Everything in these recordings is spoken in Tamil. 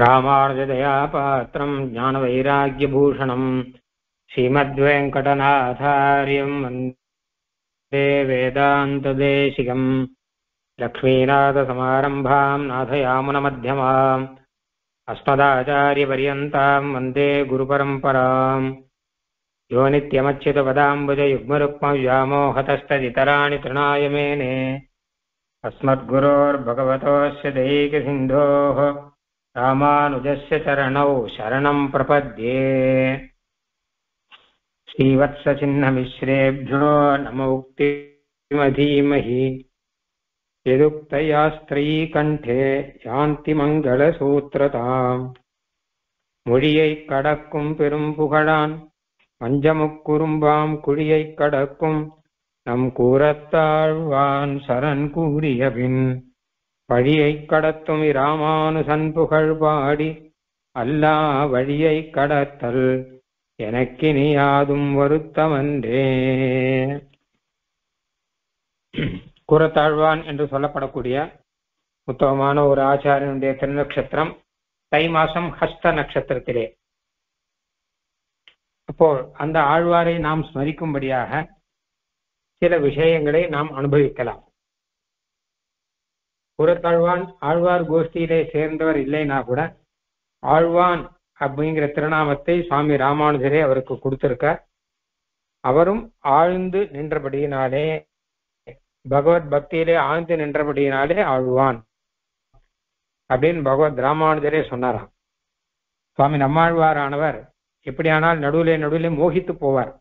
रामार्जदया पात्रम् ज्ञानवैराग्यभूषणम् श्रीमद्वेङ्कटनाथार्यम् वंदे वेदान्तदेशिकम् लक्ष्मीनाथसमारम्भाम् नाथयामुनमध्यमाम् अस्मदाचार्यपर्यन्ताम् वंदे गुरुपरम्पराम् यो नित्यमच्युतपदाम्बुजयुग्मरुक्मव्यामोहतस्तदितराणि तृणाय मेने दैक सिंधो रामानुजस्य चरणौ शरणम् प्रपद्ये श्रीवत्सचिह्नमिश्रेभ्यो नमोक्तिमधीमहि यदुक्तया स्त्रीकण्ठे யாந்தி மங்களசூத்திரதாம் மொழியைக் கடக்கும் பெரும் புகழான் பஞ்சமுக்குறும்பாம் குழியைக் கடக்கும் நம் கூறத்தாழ்வான் சரண் கூறியபின் வழியை கடத்தும் இராமானுசன் புகழ் பாடி அல்லா வழியைக் கடத்தல் எனக்கினியாதும் வருத்தமன்றே. கூறத்தாழ்வான் என்று சொல்லப்படக்கூடிய உத்தமமான ஒரு ஆச்சாரியனுடைய திருநக்ஷத்திரம் தை மாசம் ஹஸ்த நட்சத்திரத்திலே. அப்போ அந்த ஆழ்வாரை நாம் ஸ்மரிக்கும்படியாக சில விஷயங்களை நாம் அனுபவிக்கலாம். புறத்தாழ்வான் ஆழ்வார் கோஷ்டியிலே சேர்ந்தவர் இல்லைன்னா கூட ஆழ்வான் அப்படிங்கிற திருநாமத்தை சுவாமி ராமானுஜரே அவருக்கு கொடுத்திருக்கார். அவரும் ஆழ்ந்து நின்றபடியினாலே பகவத் பக்தியிலே ஆழ்ந்து நின்றபடியினாலே ஆழ்வான் அப்படின்னு பகவத் ராமானுஜரே சொன்னாராம். சுவாமி நம்மாழ்வாரானவர் எப்படியானால் நடுவிலே நடுவிலே மோகித்து போவார்.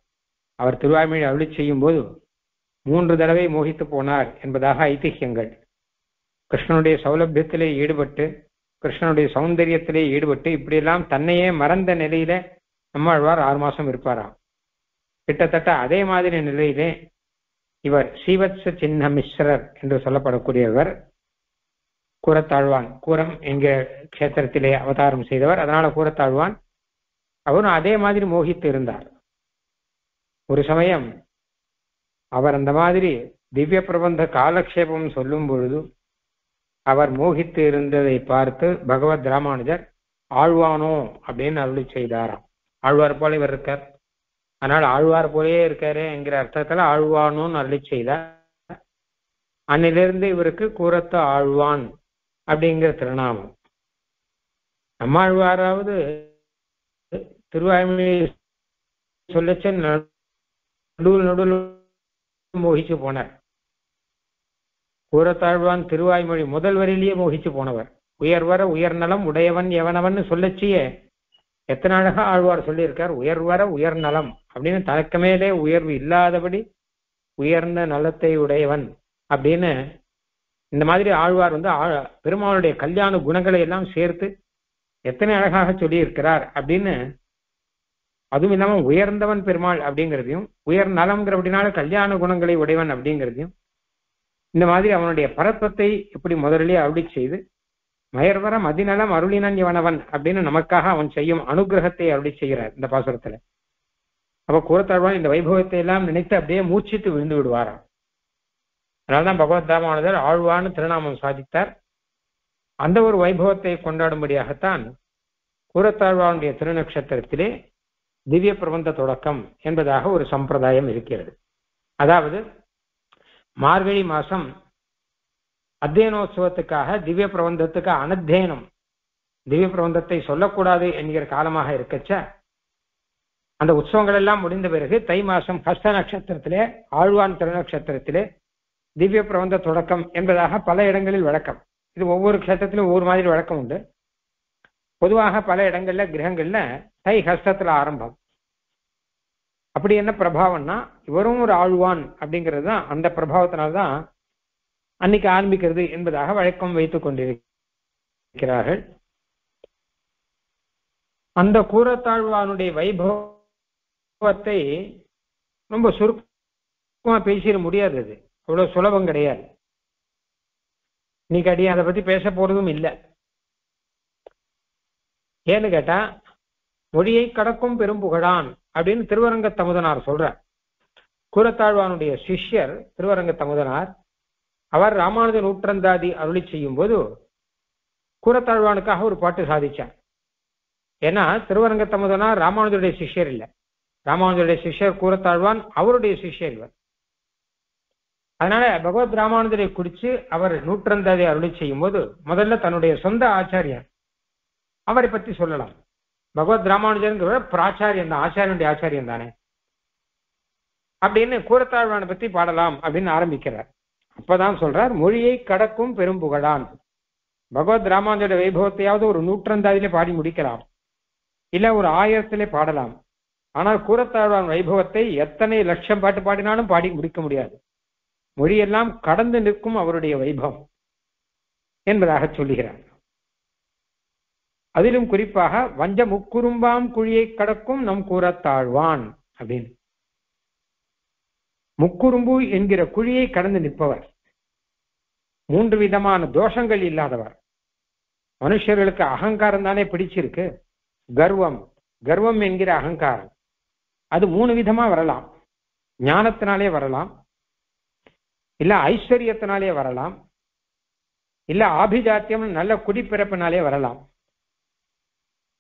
அவர் திருவாய்மொழி அருளி செய்யும் போது மூன்று தடவை மோகித்து போனார் என்பதாக ஐதிஹ்யங்கள் கிருஷ்ணனுடைய சௌலபியத்திலே ஈடுபட்டு கிருஷ்ணனுடைய சௌந்தரியத்திலே ஈடுபட்டு இப்படியெல்லாம் தன்னையே மறந்த நிலையில நம்மாழ்வார் ஆறு மாசம் இருப்பாராம். கிட்டத்தட்ட அதே மாதிரி நிலையிலே இவர் சீவத்ச சின்ன மிஸ்ரர் என்று சொல்லப்படக்கூடியவர் கூரத்தாழ்வான் கூரம் என்கிற கஷேத்திரத்திலே அவதாரம் செய்தவர். அதனால கூரத்தாழ்வான் அவரும் அதே மாதிரி மோகித்து இருந்தார். ஒரு சமயம் அவர் அந்த மாதிரி திவ்ய பிரபந்த காலக்ஷேபம் சொல்லும் பொழுது அவர் மோகித்து இருந்ததை பார்த்து பகவத் ராமானுஜர் ஆழ்வானோ அப்படின்னு அருளி செய்தாராம். ஆழ்வார் போல இவர் இருக்கார். அதனால் ஆழ்வார் போலயே இருக்காரு என்கிற அர்த்தத்துல ஆழ்வானோன்னு அருளி செய்தார். அன்னிலிருந்து இவருக்கு கூறத்த ஆழ்வான் அப்படிங்கிற திருநாமம். நம்மாழ்வாராவது திருவாய்மொழி சொல்லச்ச நடுவில் நடுவில் மோகிச்சு போனார். கூறத்தாழ்வான் திருவாய்மொழி முதல் வரையிலேயே மோகிச்சு போனவர். உயர்வர உயர்நலம் உடையவன் எவனவன் சொல்லச்சியே. எத்தனை அழகா ஆழ்வார் சொல்லியிருக்கார். உயர்வர உயர்நலம் அப்படின்னு தனக்கு மேலே உயர்வு இல்லாதபடி உயர்ந்த நலத்தை உடையவன் அப்படின்னு இந்த மாதிரி ஆழ்வார் வந்து பெருமாளுடைய கல்யாண குணங்களை எல்லாம் சேர்த்து எத்தனை அழகாக சொல்லியிருக்கிறார் அப்படின்னு அதுவும் இல்லாம உயர்ந்தவன் பெருமாள் அப்படிங்கிறதையும் உயர் நலம்ங்கிற அப்படின்னால கல்யாண குணங்களை உடையவன் அப்படிங்கிறதையும் இந்த மாதிரி அவனுடைய பரத்வத்தை எப்படி முதலிலே அருளி செய்து மயர்வரம் அதிநலம் அருளினன் இவனவன் அப்படின்னு நமக்காக அவன் செய்யும் அனுகிரகத்தை அருளி செய்கிறார் இந்த பாசுரத்துல. அப்ப கூறத்தாழ்வான் இந்த வைபவத்தை எல்லாம் நினைத்து அப்படியே மூச்சித்து விழுந்து விடுவாராம். அதனால்தான் பகவத் ராமானதர் ஆழ்வான்னு திருநாமம் சாதித்தார். அந்த ஒரு வைபவத்தை கொண்டாடும்படியாகத்தான் கூறத்தாழ்வானுடைய திருநக்ஷத்திரத்திலே திவ்ய பிரபந்த தொடக்கம் என்பதாக ஒரு சம்பிரதாயம் இருக்கிறது. அதாவது மார்கழி மாசம் அத்தியனோத்சவத்துக்காக திவ்ய பிரபந்தத்துக்கு அனத்தியனம். திவ்ய பிரபந்தத்தை சொல்லக்கூடாது என்கிற காலமாக இருக்கச்ச அந்த உற்சவங்கள் எல்லாம் முடிந்த பிறகு தை மாசம் ஹஸ்த நட்சத்திரத்திலே ஆழ்வான் திருநட்சத்திரத்திலே திவ்ய பிரபந்த தொடக்கம் என்பதாக பல இடங்களில் வழக்கம். இது ஒவ்வொரு க்ஷேத்திரத்திலும் ஒவ்வொரு மாதிரி வழக்கம் உண்டு. பொதுவாக பல இடங்கள்ல கிரகங்கள்ல தை ஹஸ்தத்துல ஆரம்பம். அப்படி என்ன பிரபாவம்னா இவரும் ஒரு ஆழ்வான் அப்படிங்கிறது தான் அந்த பிரபாவத்தினால்தான் அன்னைக்கு ஆரம்பிக்கிறது என்பதாக வழக்கம் வைத்துக் கொண்டிருக்கிறார்கள். அந்த கூரத்தாழ்வானுடைய வைபவத்தை ரொம்ப சுருக்கமா பேசிட முடியாது அது. அவ்வளவு சுலபம் கிடையாது. இன்னைக்கு அடியே அதை பத்தி பேச போறதும் இல்லை. ஏன்னு கேட்டா மொழியை கடக்கும் பெரும் புகழான். அப்படின்னு திருவரங்க தமுதனார் சொல்றார். கூரத்தாழ்வானுடைய சிஷ்யர் திருவரங்க தமுதனார் அவர் ராமானுஜ நூற்றந்தாதி அருளி செய்யும் போது கூரத்தாழ்வானுக்காக ஒரு பாட்டு சாதிச்சார். ஏன்னா திருவரங்க தமுதனார் ராமானுஜருடைய சிஷ்யர் இல்லை. ராமானுஜருடைய சிஷ்யர் கூரத்தாழ்வான் அவருடைய சிஷ்யர் இவர். அதனால பகவத் ராமானுஜரை குறிச்சு அவர் நூற்றந்தாதி அருளி செய்யும் போது முதல்ல தன்னுடைய சொந்த ஆச்சாரியர். அவரை பற்றி சொல்லலாம். பகவத் ராமானுஜருங்கிற பிராச்சாரியன் தான் ஆச்சாரியனுடைய ஆச்சாரியன் தானே. அப்படின்னு கூரத்தாழ்வானை பத்தி பாடலாம் அப்படின்னு ஆரம்பிக்கிறார். அப்பதான் சொல்றார் மொழியை கடக்கும் பெரும் புகழான் பகவத் ராமானுஜோட வைபவத்தையாவது ஒரு நூற்றந்தாதிலே பாடி முடிக்கலாம். இல்ல ஒரு ஆயிரத்திலே பாடலாம். ஆனால் கூரத்தாழ்வான் வைபவத்தை எத்தனை லட்சம் பாட்டு பாடினாலும் பாடி முடிக்க முடியாது. மொழியெல்லாம் கடந்து நிற்கும் அவருடைய வைபவம் என்பதாக சொல்லுகிறார். அதிலும் குறிப்பாக வஞ்ச முக்குறும்பாம் குழியை கடக்கும் நம் கூறத்தாழ்வான் அப்படின்னு. முக்குறும்பு என்கிற குழியை கடந்து நிற்பவர். மூன்று விதமான தோஷங்கள் இல்லாதவர். மனுஷர்களுக்கு அகங்காரம் தானே பிடிச்சிருக்கு. கர்வம். கர்வம் என்கிற அகங்காரம். அது மூணு விதமா வரலாம். ஞானத்தினாலே வரலாம். இல்ல ஐஸ்வர்யத்தினாலே வரலாம். இல்ல ஆபிஜாத்தியம் நல்ல குடிப்பிறப்பினாலே வரலாம்.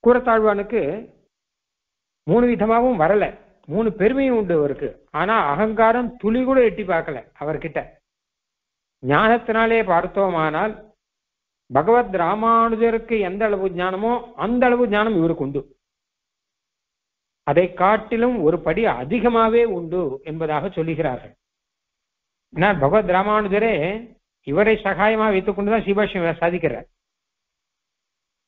கூறத்தாழ்வானுக்கு மூணு விதமாவும் வரல. மூணு பெருமையும் உண்டு அவருக்கு. ஆனா அகங்காரம் துளி கூட எட்டி பார்க்கல அவர்கிட்ட. ஞானத்தினாலே பார்த்தோமானால் பகவத் ராமானுஜருக்கு எந்த அளவு ஞானமோ அந்த அளவு ஞானம் இவருக்கு உண்டு. அதை காட்டிலும் ஒரு படி அதிகமாவே உண்டு என்பதாக சொல்லுகிறார்கள். ஏன்னா பகவத் ராமானுஜரே இவரை சகாயமா வைத்துக் கொண்டுதான் சிபாஷ்யம் சாதிக்கிறார்.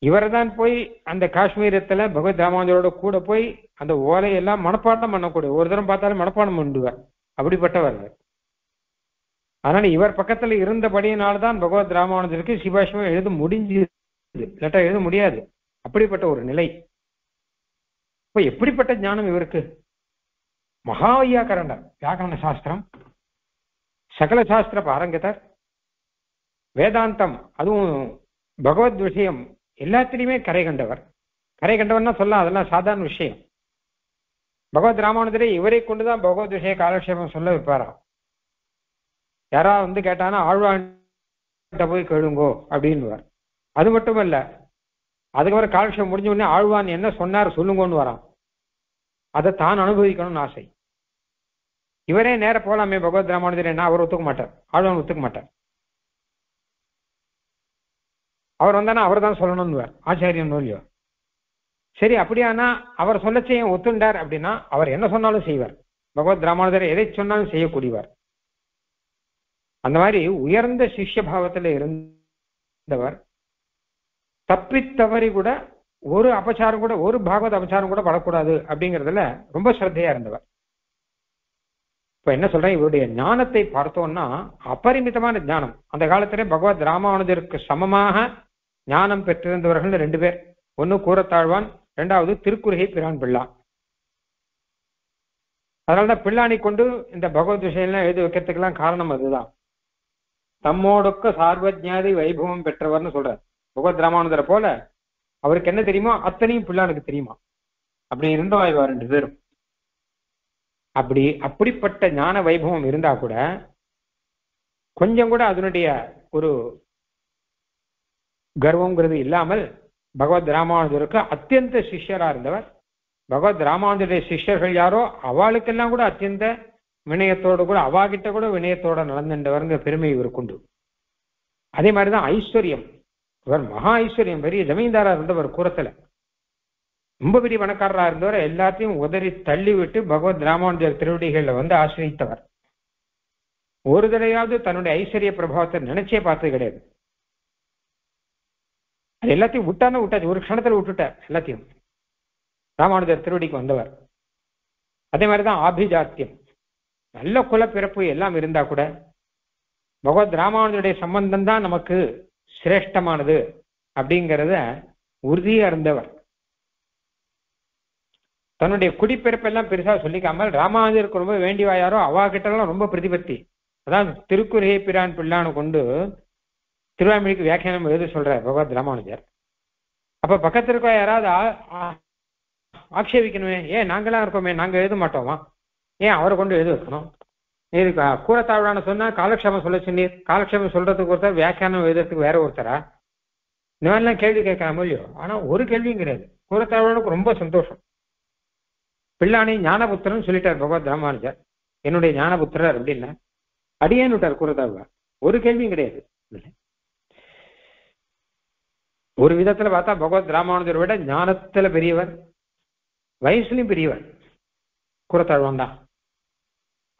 இவர் தான் போய் அந்த காஷ்மீரத்துல பகவத் ராமானுஜரோட கூட போய் அந்த ஓலையெல்லாம் மனப்பாடம் பண்ணக்கூடிய ஒரு தரம் பார்த்தாலும் மனப்பாடம் பண்ணுவார். அப்படிப்பட்டவர் அதனால இவர் பக்கத்துல இருந்தபடியினால்தான் பகவத் ராமானுஜருக்கு சிவாஷ்மம் எழுத முடிஞ்சது. லெட்டர் எழுத முடியாது. அப்படிப்பட்ட ஒரு நிலை. இப்ப எப்படிப்பட்ட ஞானம் இவருக்கு? மகா வையாக்கரண்டர் வியாக்கரண சாஸ்திரம். சகல சாஸ்திர பாரங்கதர் வேதாந்தம் அதுவும் பகவத் விஷயம் எல்லாத்திலையுமே கரை கண்டவர். கரை கண்டவர்னா சொல்லலாம் அதெல்லாம் சாதாரண விஷயம். பகவத் ராமானுஜரை இவரை கொண்டுதான் பகவத் விஷய காலக்ஷேபம் சொல்ல வைப்பாராம் யாராவது வந்து கேட்டானா ஆழ்வான்கிட்ட போய் கேளுங்கோ அப்படின்னுவார். அது மட்டும் இல்ல அதுக்கப்புறம் காலக்ஷேபம் முடிஞ்ச உடனே ஆழ்வான் என்ன சொன்னார் சொல்லுங்கன்னு வரான். அதை தான் அனுபவிக்கணும்னு ஆசை. இவரே நேர போலாமே பகவத் ராமானுஜரே. நான் அவர் ஒத்துக்க மாட்டார் ஆழ்வான் ஒத்துக்க மாட்டார். அவர் வந்தானா அவர் தான் சொல்லணும்னு ஆச்சாரியன் இல்லையோ சரி அப்படியானா அவர் சொல்ல செய்ய ஒத்துண்டார் அப்படின்னா அவர் என்ன சொன்னாலும் செய்வார். பகவத் ராமானுஜர் எதை சொன்னாலும் செய்யக்கூடியவர். அந்த மாதிரி உயர்ந்த சிஷ்ய பாவத்துல இருந்தவர் தப்பித்தவறி கூட ஒரு அபச்சாரம் கூட ஒரு பாகவத அபச்சாரம் கூட படக்கூடாது அப்படிங்கிறதுல ரொம்ப ஸ்ரத்தையா இருந்தவர். இப்ப என்ன சொல்றேன் இவருடைய ஞானத்தை பார்த்தோம்னா அபரிமிதமான ஞானம். அந்த காலத்திலே பகவத் ராமானுஜருக்கு சமமாக ஞானம் பெற்றிருந்தவர்கள் ரெண்டு பேர். ஒன்னு கூறத்தாழ்வான் ரெண்டாவது திருக்குறுகை பிரான் பிள்ளா. அதனாலதான் பிள்ளாணி கொண்டு இந்த பகவத் விஷயம்லாம் எழுதி வைக்கிறதுக்கெல்லாம் காரணம் அதுதான். தம்மோடொக்க சார்வஜாதி வைபவம் பெற்றவர்னு சொல்றார். பகவத் ராமானுதரை போல அவருக்கு என்ன தெரியுமோ அத்தனையும் பிள்ளானுக்கு தெரியுமா? அப்படி இருந்தோம் இவா ரெண்டு பேரும். அப்படி அப்படிப்பட்ட ஞான வைபவம் இருந்தா கூட கொஞ்சம் கூட அதனுடைய ஒரு கர்வங்கிறது இல்லாமல் பகவத் ராமானுஜருக்கு அத்தியந்த சிஷ்யராக இருந்தவர். பகவத் ராமானுஜருடைய சிஷ்யர்கள் யாரோ அவளுக்கெல்லாம் கூட அத்தியந்த வினயத்தோடு கூட அவாகிட்ட கூட வினயத்தோட நடந்துட்டவருங்க பெருமை இவருக்குண்டு அதே மாதிரிதான் ஐஸ்வர்யம். இவர் மகா ஐஸ்வர்யம் பெரிய ஜமீன்தாரா இருந்தவர் கூறத்துல ரொம்ப பெரிய பணக்காரராக இருந்தவர் எல்லாத்தையும் உதறி தள்ளிவிட்டு பகவத் ராமானுஜர் திருவடிகளில் வந்து ஆசிரியத்தவர். ஒரு தடையாவது தன்னுடைய ஐஸ்வர்ய பிரபாவத்தை நினைச்சே பார்த்தது கிடையாது. அது எல்லாத்தையும் விட்டானே விட்டாச்சு. ஒரு க்ஷணத்தில் விட்டுட்டார் எல்லாத்தையும். ராமானுஜர் திருவடிக்கு வந்தவர். அதே மாதிரி தான் ஆபிஜாத்தியம். நல்ல குலப்பிறப்பு எல்லாம் இருந்தா கூட பகவத் ராமானுஜருடைய சம்பந்தம் தான் நமக்கு சிரேஷ்டமானது அப்படிங்கிறத உறுதியா இருந்தவர். தன்னுடைய குடிப்பிறப்பெல்லாம் பெருசா சொல்லிக்காமல் ராமானுஜருக்கு ரொம்ப வேண்டிவா யாரோ அவா கிட்டலாம் ரொம்ப பிரதிபத்தி. அதான் திருக்குறையை பிரான் பிள்ளான்னு கொண்டு திருவாய்மொழிக்கு வியாக்கியானம் எழுத சொல்றார் பகவத் ராமானுஜர். அப்ப பக்கத்துல இருக்க யாராவது ஆக்ஷேபிக்கணுமே. ஏன் நாங்களாம் இருக்கோமே நாங்க எழுத மாட்டோமா? ஏன் அவரை கொண்டு எழுத வைக்கணும்? நீர் கூறத்தாழ்வான சொன்னா காலக்ஷேபம் சொல்ல சொன்னீர். காலக்ஷேபம் சொல்றதுக்கு ஒருத்தர் வியாக்கியானம் எழுதுறதுக்கு வேற ஒருத்தரா? இந்த மாதிரிலாம் கேள்வி கேட்கலாம் இல்லையோ? ஆனா ஒரு கேள்வியும் கிடையாது. கூரத்தாழ்வானுக்கு ரொம்ப சந்தோஷம். பிள்ளாணி ஞானபுத்திரன் சொல்லிட்டார் பகவத் ராமானுஜர். என்னுடைய ஞானபுத்திரர் அப்படின்னா. அடியேன்னு விட்டார் கூரத்தாழ்வார். ஒரு கேள்வியும் கிடையாது. ஒரு விதத்துல பார்த்தா பகவத் ராமானுஜரை விட ஞானத்துல பெரியவர் வயசுலயும் பெரியவர் கூரத்தாழ்வான் தான்.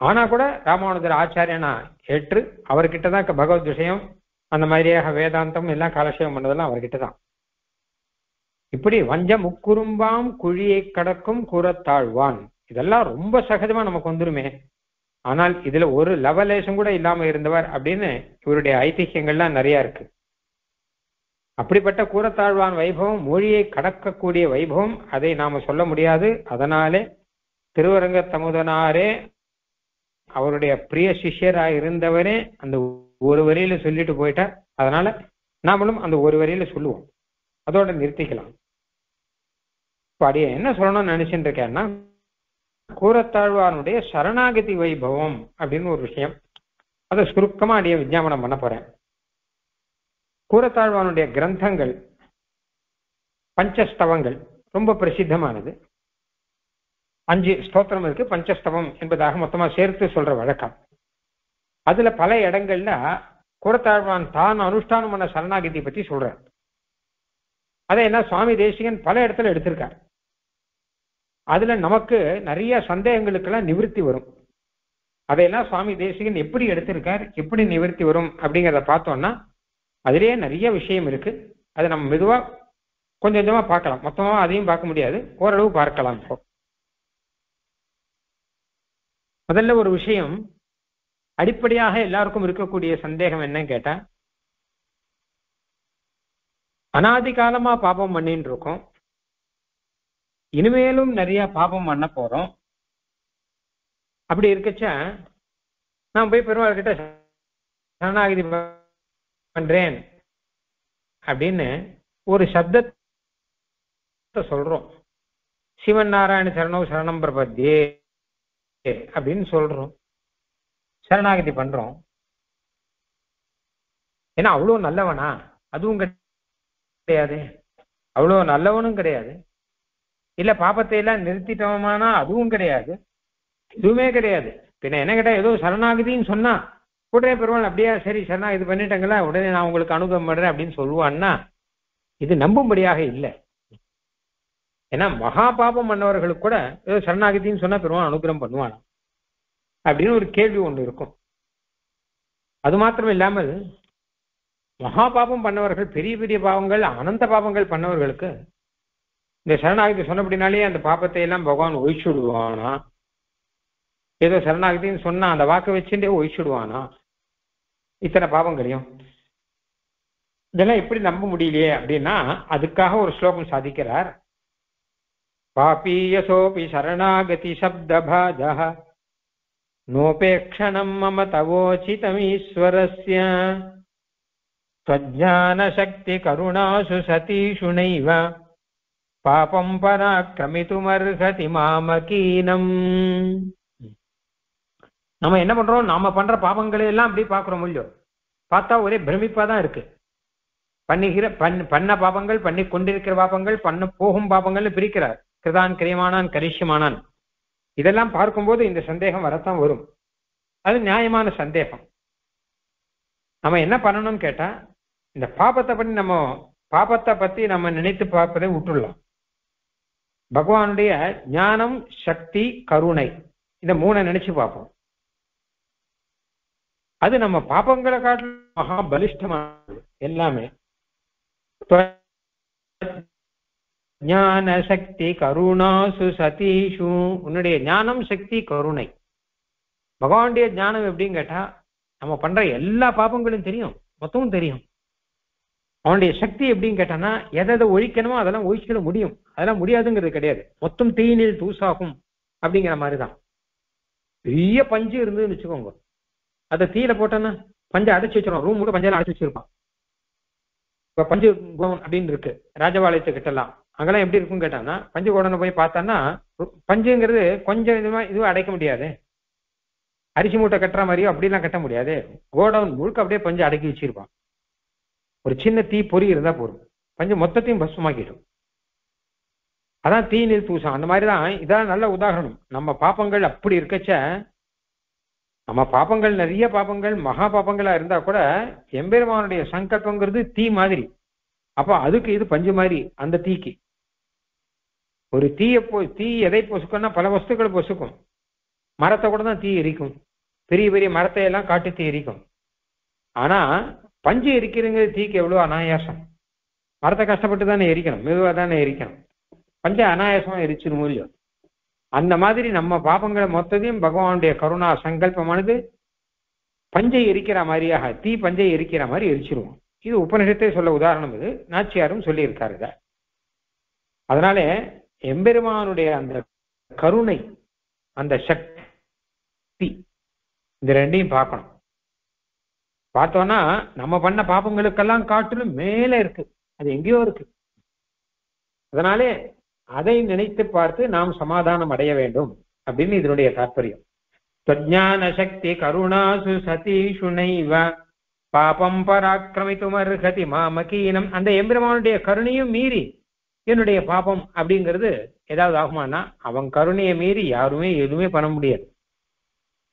ஆனா கூட ராமானுஜர் ஆச்சாரியனா ஏற்று அவர்கிட்ட தான் பகவத் விஷயம் அந்த மாதிரியாக வேதாந்தம் எல்லாம் காலட்சேபம் பண்ணதெல்லாம் அவர்கிட்ட தான். இப்படி வஞ்ச முக்குறும்பாம் குழியை கடக்கும் கூறத்தாழ்வான். இதெல்லாம் ரொம்ப சகஜமா நமக்கு வந்துருமே. ஆனால் இதுல ஒரு லவலேசம் கூட இல்லாம இருந்தவர் அப்படின்னு இவருடைய ஐதிஹியங்கள்லாம் நிறைய இருக்கு. அப்படிப்பட்ட கூறத்தாழ்வான் வைபவம் மொழியை கடக்கக்கூடிய வைபவம் அதை நாம சொல்ல முடியாது. அதனாலே திருவரங்க தமுதனாரே அவருடைய பிரிய சிஷ்யராக இருந்தவரே அந்த ஒரு வரியில சொல்லிட்டு போயிட்டார். அதனால நாமளும் அந்த ஒரு வரியில சொல்லுவோம். அதோட நிறுத்திக்கலாம். இப்போ அடிய என்ன சொல்லணும்னு நினைச்சுட்டு இருக்கேன்னா கூரத்தாழ்வானுடைய சரணாகதி வைபவம் அப்படின்னு ஒரு விஷயம். அதை சுருக்கமா அடிய விஞ்ஞாபனம் பண்ண போறேன். கூரத்தாழ்வானுடைய கிரந்தங்கள் பஞ்சஸ்தவங்கள் ரொம்ப பிரசித்தமானது. அஞ்சு ஸ்தோத்திரம் இருக்கு பஞ்சஸ்தவம் என்பதாக மொத்தமா சேர்த்து சொல்ற வழக்கம். அதுல பல இடங்கள்ல கூரத்தாழ்வான் தான் அனுஷ்டானம் பண்ண சரணாகதி பத்தி சொல்றார். அதை என்ன சுவாமி தேசிகன் பல இடத்துல எடுத்திருக்கார். அதுல நமக்கு நிறைய சந்தேகங்களுக்கெல்லாம் நிவர்த்தி வரும். அதையெல்லாம் சுவாமி தேசிகன் எப்படி எடுத்திருக்கார் எப்படி நிவர்த்தி வரும் அப்படிங்கிறத பார்த்தோம்னா அதிலேயே நிறைய விஷயம் இருக்கு. அதை நம்ம மெதுவா கொஞ்சம் கொஞ்சமா பார்க்கலாம். மொத்தமா அதையும் பார்க்க முடியாது. ஓரளவு பார்க்கலாம் இப்போ. முதல்ல ஒரு விஷயம் அடிப்படையாக எல்லாருக்கும் இருக்கக்கூடிய சந்தேகம் என்னன்னு கேட்டா அனாதி காலமா பாபம் பண்ணின்னு இருக்கோம். இனிமேலும் நிறைய பாபம் பண்ண போறோம். அப்படி இருக்கச்ச நான் போய் பெருமாள் கிட்ட சரணாகிதி பண்றேன் அப்படின்னு ஒரு சப்தத்தை சொல்றோம். சிவன் நாராயண சரணம் சரணம் பிரபத்தியே அப்படின்னு சொல்றோம். சரணாகதி பண்றோம். ஏன்னா அவ்வளோ நல்லவனா? அதுவும் கிடையாது. அவ்வளோ நல்லவனும் கிடையாது. இல்ல பாப்பத்தை எல்லாம் நிறுத்திட்டோமானா அதுவும் கிடையாது. எதுவுமே கிடையாது. பின்ன என்ன கேட்டா ஏதோ சரணாகதின்னு சொன்னா உடனே பெருமாள் அப்படியே சரி சரணாகதி பண்ணிட்டாங்களா உடனே நான் உங்களுக்கு அனுபவம் பண்றேன் அப்படின்னு சொல்லுவான்னா இது நம்பும்படியாக இல்லை. ஏன்னா மகா பாபம் பண்ணவர்களுக்கு கூட ஏதோ சரணாகதின்னு சொன்னா பெருமாள் அனுகிரகம் பண்ணுவானா? அப்படின்னு ஒரு கேள்வி ஒன்று இருக்கும். அது மாத்திரம் இல்லாமல் மகா பாபம் பண்ணவர்கள் பெரிய பெரிய பாவங்கள் அனந்த பாவங்கள் பண்ணவர்களுக்கு இந்த சரணாகதி சொன்னபடினாலே அந்த பாப்பத்தை எல்லாம் பகவான் ஒழிச்சு விடுவானா ஏதோ சரணாகதின்னு சொன்னா அந்த வாக்கை வச்சுட்டே ஒழிச்சு விடுவானா இத்தனை பாவங்களையும் இதெல்லாம் எப்படி நம்ப முடியலையே அப்படின்னா அதுக்காக ஒரு ஸ்லோகம் சாதிக்கிறார் பாபீயசோபி சரணாகதி சப்தபாஜ நோபேக்ஷணம் மம தவோச்சிதமீஸ்வரஸ்ய त्वज्ञानशक्ति करुणासु सतीषु नैव பாபம் பராக்கிரமித்துமர்ஹதி மாமகீனம் நம்ம என்ன பண்றோம்? நாம பண்ற பாபங்களை எல்லாம் அப்படி பாக்குறோம் இல்லையோ? பார்த்தா ஒரே பிரமிப்பா தான் இருக்கு. பண்ணுகிற பண் பண்ண பாபங்கள் பண்ணி கொண்டிருக்கிற பாபங்கள் பண்ண போகும் பாபங்கள்னு பிரிக்கிறார். கிருதான் கிரியமானான் கரிஷ்யமானான். இதெல்லாம் பார்க்கும்போது இந்த சந்தேகம் வரத்தான் வரும். அது நியாயமான சந்தேகம். நம்ம என்ன பண்ணணும்னு கேட்டா இந்த பாபத்தை பண்ணி நம்ம பாபத்தை பத்தி நம்ம நினைத்து பார்ப்பதை விட்டுடலாம். பகவானுடைய ஞானம் சக்தி கருணை. இந்த மூணை நினைச்சு பார்ப்போம். அது நம்ம பாப்பங்களை காட்டிலும் மகா பலிஷ்டமானது. எல்லாமே. ஞான சக்தி கருணாசு சதீஷு உன்னுடைய ஞானம் சக்தி கருணை. பகவானுடைய ஞானம் எப்படின்னு கேட்டா நம்ம பண்ற எல்லா பாப்பங்களும் தெரியும். மொத்தமும் தெரியும். அவனுடைய சக்தி எப்படின்னு கேட்டானா எதை எதை ஒழிக்கணுமோ அதெல்லாம் ஒழிச்சிட முடியும். அதெல்லாம் முடியாதுங்கிறது கிடையாது. மொத்தம் தீயினில் தூசாகும். அப்படிங்கிற மாதிரிதான். பெரிய பஞ்சு இருந்ததுன்னு வச்சுக்கோங்க. அதை தீயில போட்டோன்னா பஞ்சை அடைச்சு வச்சிருவோம் ரூம் கூட பஞ்சால அடைச்சு வச்சிருப்பான். இப்ப பஞ்சு கோவன் அப்படின்னு இருக்கு. ராஜபாளையத்து கிட்டலாம் அங்கெல்லாம் எப்படி இருக்கும்னு கேட்டான்னா பஞ்சு கோடனை போய் பார்த்தான்னா பஞ்சுங்கிறது கொஞ்சம் இதுவா இதுவும் அடைக்க முடியாது. அரிசி மூட்டை கட்டுற மாதிரியோ அப்படிலாம் கட்ட முடியாது. கோடவுன் முழுக்க அப்படியே பஞ்சு அடக்கி வச்சிருப்பான். ஒரு சின்ன தீ பொறி இருந்தா போதும். பஞ்சு மொத்தத்தையும் பஸ்மாக்கிடும் அதான் தீநீர் தூசம். அந்த மாதிரி தான் இதான் நல்ல உதாரணம். நம்ம பாப்பங்கள் அப்படி இருக்கச்ச நம்ம பாப்பங்கள் நிறைய பாப்பங்கள் மகா பாப்பங்களா இருந்தா கூட எம்பெருமானுடைய சங்கல்பங்கிறது தீ மாதிரி. அப்ப அதுக்கு இது பஞ்சு மாதிரி அந்த தீக்கு. ஒரு தீய போ தீ எதை பொசுக்கும்னா பல வஸ்துக்கள் பொசுக்கும். மரத்தை கூட தான் தீ எரிக்கும். பெரிய பெரிய மரத்தை எல்லாம் காட்டு தீ எரிக்கும். ஆனா பஞ்சு எரிக்கிறங்க தீக்கு எவ்வளவு அனாயாசம். மரத்தை கஷ்டப்பட்டு தானே எரிக்கணும் மெதுவாக தானே எரிக்கணும். பஞ்ச அனாயாசமா எரிச்சிருமோ இல்லையோ? அந்த மாதிரி நம்ம பாபங்களை மொத்தத்தையும் பகவானுடைய கருணா சங்கல்பமானது பஞ்சை எரிக்கிற மாதிரியாக தீ பஞ்சை எரிக்கிற மாதிரி எரிச்சிருவோம். இது உபநிஷத்தை சொல்ல உதாரணம் இது. நாச்சியாரும் சொல்லியிருக்காரு இதை. அதனால எம்பெருமானுடைய அந்த கருணை அந்த சக்தி இந்த ரெண்டையும் பார்க்கணும். பார்த்தோம்னா நம்ம பண்ண பாப்பங்களுக்கெல்லாம் காட்டிலும் மேல இருக்கு. அது எங்கேயோ இருக்கு. அதனாலே அதை நினைத்து பார்த்து நாம் சமாதானம் அடைய வேண்டும் அப்படின்னு இதனுடைய தாற்பயம். பிரஜான சக்தி கருணாசு சதீஷு நைவ பாபம் பராக்கிரமித்துமர்ஹதி மாமகீனம். அந்த எம்பெருமானுடைய கருணையும் மீறி என்னுடைய பாபம் அப்படிங்கிறது ஏதாவது ஆகுமானா அவன் கருணையை மீறி யாருமே எதுவுமே பண்ண முடியாது.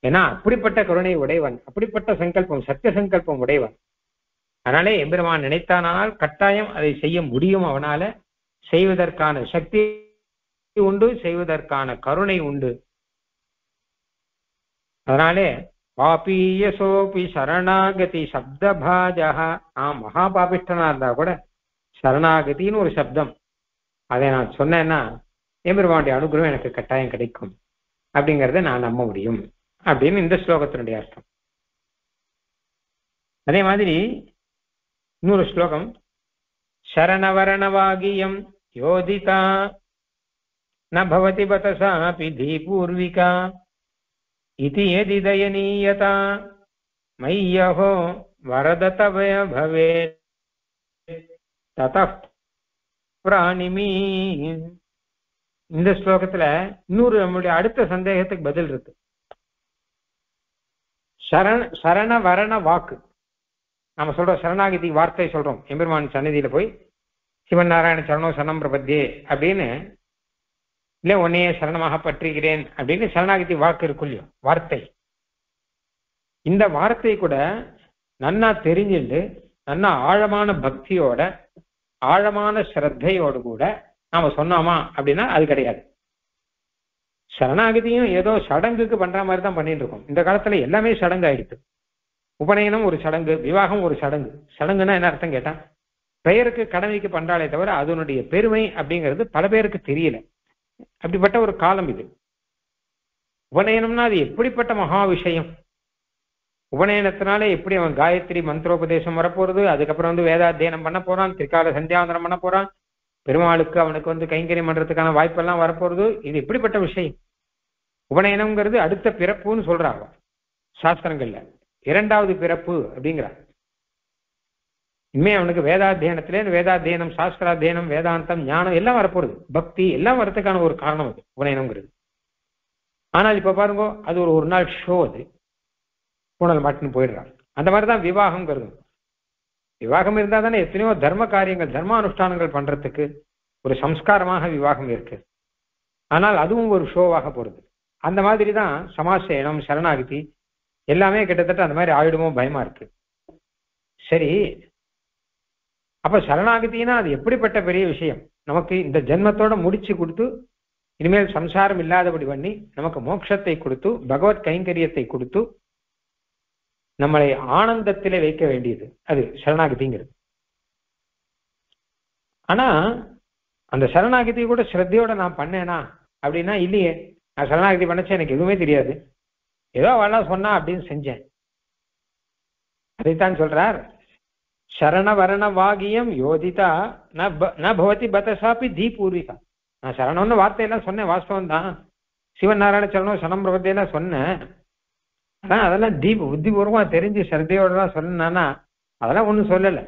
ஏன்னா அப்படிப்பட்ட கருணை உடையவன் அப்படிப்பட்ட சங்கல்பம் சத்திய சங்கல்பம் உடையவன். அதனாலே எம்பெருமான் நினைத்தானால் கட்டாயம் அதை செய்ய முடியும் அவனால. செய்வதற்கான சக்தி உண்டு செய்வதற்கான கருணை உண்டு. அதனாலே பாபீய சோபி சரணாகதி சப்தபாஜா நான் மகா பாபிஷ்டனா இருந்தா கூட சரணாகதின்னு ஒரு சப்தம். அதை நான் சொன்னேன்னா எம்பெருமானுடைய அனுகிரகம் எனக்கு கட்டாயம் கிடைக்கும். அப்படிங்கிறத நான் நம்ப முடியும். அப்படின்னு இந்த ஸ்லோகத்தினுடைய அர்த்தம். அதே மாதிரி இன்னொரு ஸ்லோகம் சரணவரணவாகியம் யோதிதா ந பவதி பதசாபி தீபூர்விகா इति यदि दयनीयता मय्यहो वरदतवय भवेत् ततः பிராணிமி இந்த ஸ்லோகத்துல இன்னொரு நம்மளுடைய அடுத்த சந்தேகத்துக்கு பதில் இருக்கு சரண சரண வரண வாக்கு நாம சொல்றோம் சரணாகதி வார்த்தை சொல்றோம். எம்பெருமான் சன்னதியில போய் சிவன் நாராயண சரணோ சரணம் பிரபத்தியே அப்படின்னு இல்ல உன்னையே சரணமாக பற்றுகிறேன் அப்படின்னு சரணாகதி வாக்கு இருக்கும் இல்லையோ வார்த்தை. இந்த வார்த்தை கூட நன்னா தெரிஞ்சுட்டு நன்னா ஆழமான பக்தியோட ஆழமான ஸ்ரத்தையோடு கூட நாம சொன்னோமா அப்படின்னா அது கிடையாது. சரணாகதியும் ஏதோ சடங்குக்கு பண்ற மாதிரி தான் பண்ணிட்டு இருக்கோம். இந்த காலத்துல எல்லாமே சடங்கு ஆயிடுச்சு உபநயனம் ஒரு சடங்கு விவாகம் ஒரு சடங்கு. சடங்குன்னா என்ன அர்த்தம் கேட்டா பெயருக்கு கடமைக்கு பண்றாலே தவிர அதனுடைய பெருமை அப்படிங்கிறது பல பேருக்கு தெரியல. அப்படிப்பட்ட ஒரு காலம் இது. உபநயனம்னா அது எப்படிப்பட்ட மகா விஷயம்? உபநயனத்தினாலே எப்படி அவன் காயத்ரி மந்திரோபதேசம் வரப்போறது? அதுக்கப்புறம் வந்து வேதாத்தியனம் பண்ண போறான் திரிகால சந்தியாவந்தனம் பண்ண போறான் பெருமாளுக்கு அவனுக்கு வந்து கைங்கரியம் பண்றதுக்கான வாய்ப்பெல்லாம் வரப்போறது? இது எப்படிப்பட்ட விஷயம். உபநயனம்ங்கிறது அடுத்த பிறப்புன்னு சொல்றாங்க. சாஸ்திரங்கள்ல. இரண்டாவது பிறப்பு அப்படிங்கிறார். இனிமே அவனுக்கு வேதாத்தியனத்திலே வேதாத்தியனம் சாஸ்திராத்தியனம் வேதாந்தம் ஞானம் எல்லாம் வரப்போறது பக்தி எல்லாம் வரதுக்கான ஒரு காரணம் அது உபநயனம்ங்கிறது. ஆனால் இப்ப பாருங்க அது ஒரு ஒரு நாள் ஷோ அது. பூனல் மாட்டுன்னு போயிடுறான் அந்த மாதிரிதான் விவாகம்ங்கிறது. விவாகம் இருந்தா தானே எத்தனையோ தர்ம காரியங்கள் தர்மானுஷ்டானங்கள் பண்றதுக்கு ஒரு சம்ஸ்காரமாக விவாகம் இருக்கு. ஆனால் அதுவும் ஒரு ஷோவாக போறது. அந்த மாதிரி தான் சமாசேனம் சரணாகதி எல்லாமே கிட்டத்தட்ட அந்த மாதிரி ஆயிடுமோ பயமா இருக்கு. சரி அப்ப சரணாகதினா அது எப்படிப்பட்ட பெரிய விஷயம்? நமக்கு இந்த ஜென்மத்தோட முடிச்சு கொடுத்து இனிமேல் சம்சாரம் இல்லாதபடி பண்ணி நமக்கு மோட்சத்தை கொடுத்து பகவத் கைங்கரியத்தை கொடுத்து நம்மளை ஆனந்தத்திலே வைக்க வேண்டியது. அது சரணாகதிங்கிறது. ஆனா அந்த சரணாகதி கூட ஸ்ரத்தையோட நான் பண்ணேனா? அப்படின்னா இல்லையே. நான் சரணாகதி பண்ணச்சேன் எனக்கு எதுவுமே தெரியாது. ஏதோ வேணா சொன்னா அப்படின்னு செஞ்சேன். அதைத்தான் சொல்றார். சரணவரண வாகியம் யோதிதா ந பவதி பதசாப்பி தீபூர்விகா. நான் சரணம்னு வார்த்தையெல்லாம் சொன்னேன் வாஸ்தவம் தான் சிவன் நாராயண சரணம் சனம் பிரபத்தையெல்லாம் சொன்னேன். ஆனா அதெல்லாம் தீப புத்திபூர்வமா தெரிஞ்சு ஸ்ரத்தையோட தான் சொன்னா அதெல்லாம் ஒன்றும் சொல்லலை.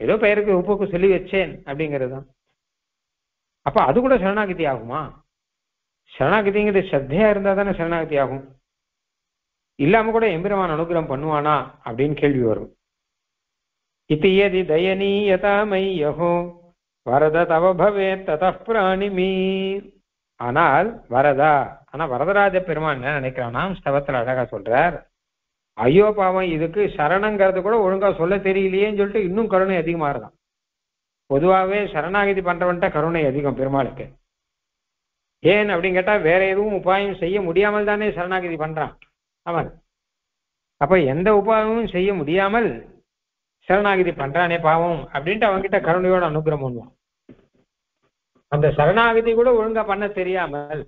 ஏதோ பெயருக்கு உப்புக்கு சொல்லி வச்சேன் அப்படிங்கிறது தான் அப்ப அது கூட சரணாகதி ஆகுமா? சரணாகதிங்கிறது ஸ்ரத்தையா இருந்தா தானே சரணாகதி ஆகும். இல்லாம கூட எம்பெருமான் அனுகிரகம் பண்ணுவானா அப்படின்னு கேள்வி வரும். இது எதி தயனீயதாமையோ வரத தவ பவே தத ஆனால் வரதா ஆனா வரதராஜ பெருமான் என்ன நினைக்கிறான்னா ஸ்தவத்துல அழகா சொல்றார். ஐயோ பாவம் இதுக்கு சரணங்கிறது கூட ஒழுங்கா சொல்ல தெரியலையேன்னு சொல்லிட்டு இன்னும் கருணை அதிகமா இருந்தான் பொதுவாகவே சரணாகிதி பண்றவன்ட்ட கருணை அதிகம் பெருமாளுக்கு. ஏன் அப்படின்னு கேட்டா வேற எதுவும் உபாயம் செய்ய முடியாமல் தானே சரணாகிதி பண்றான். அவன். அப்ப எந்த உபாயமும் செய்ய முடியாமல் சரணாகிதி பண்றானே பாவம் அப்படின்ட்டு அவன்கிட்ட கருணையோட அனுகிரகம் பண்ணுவான் அந்த சரணாகிதி கூட ஒழுங்கா பண்ண தெரியாமல்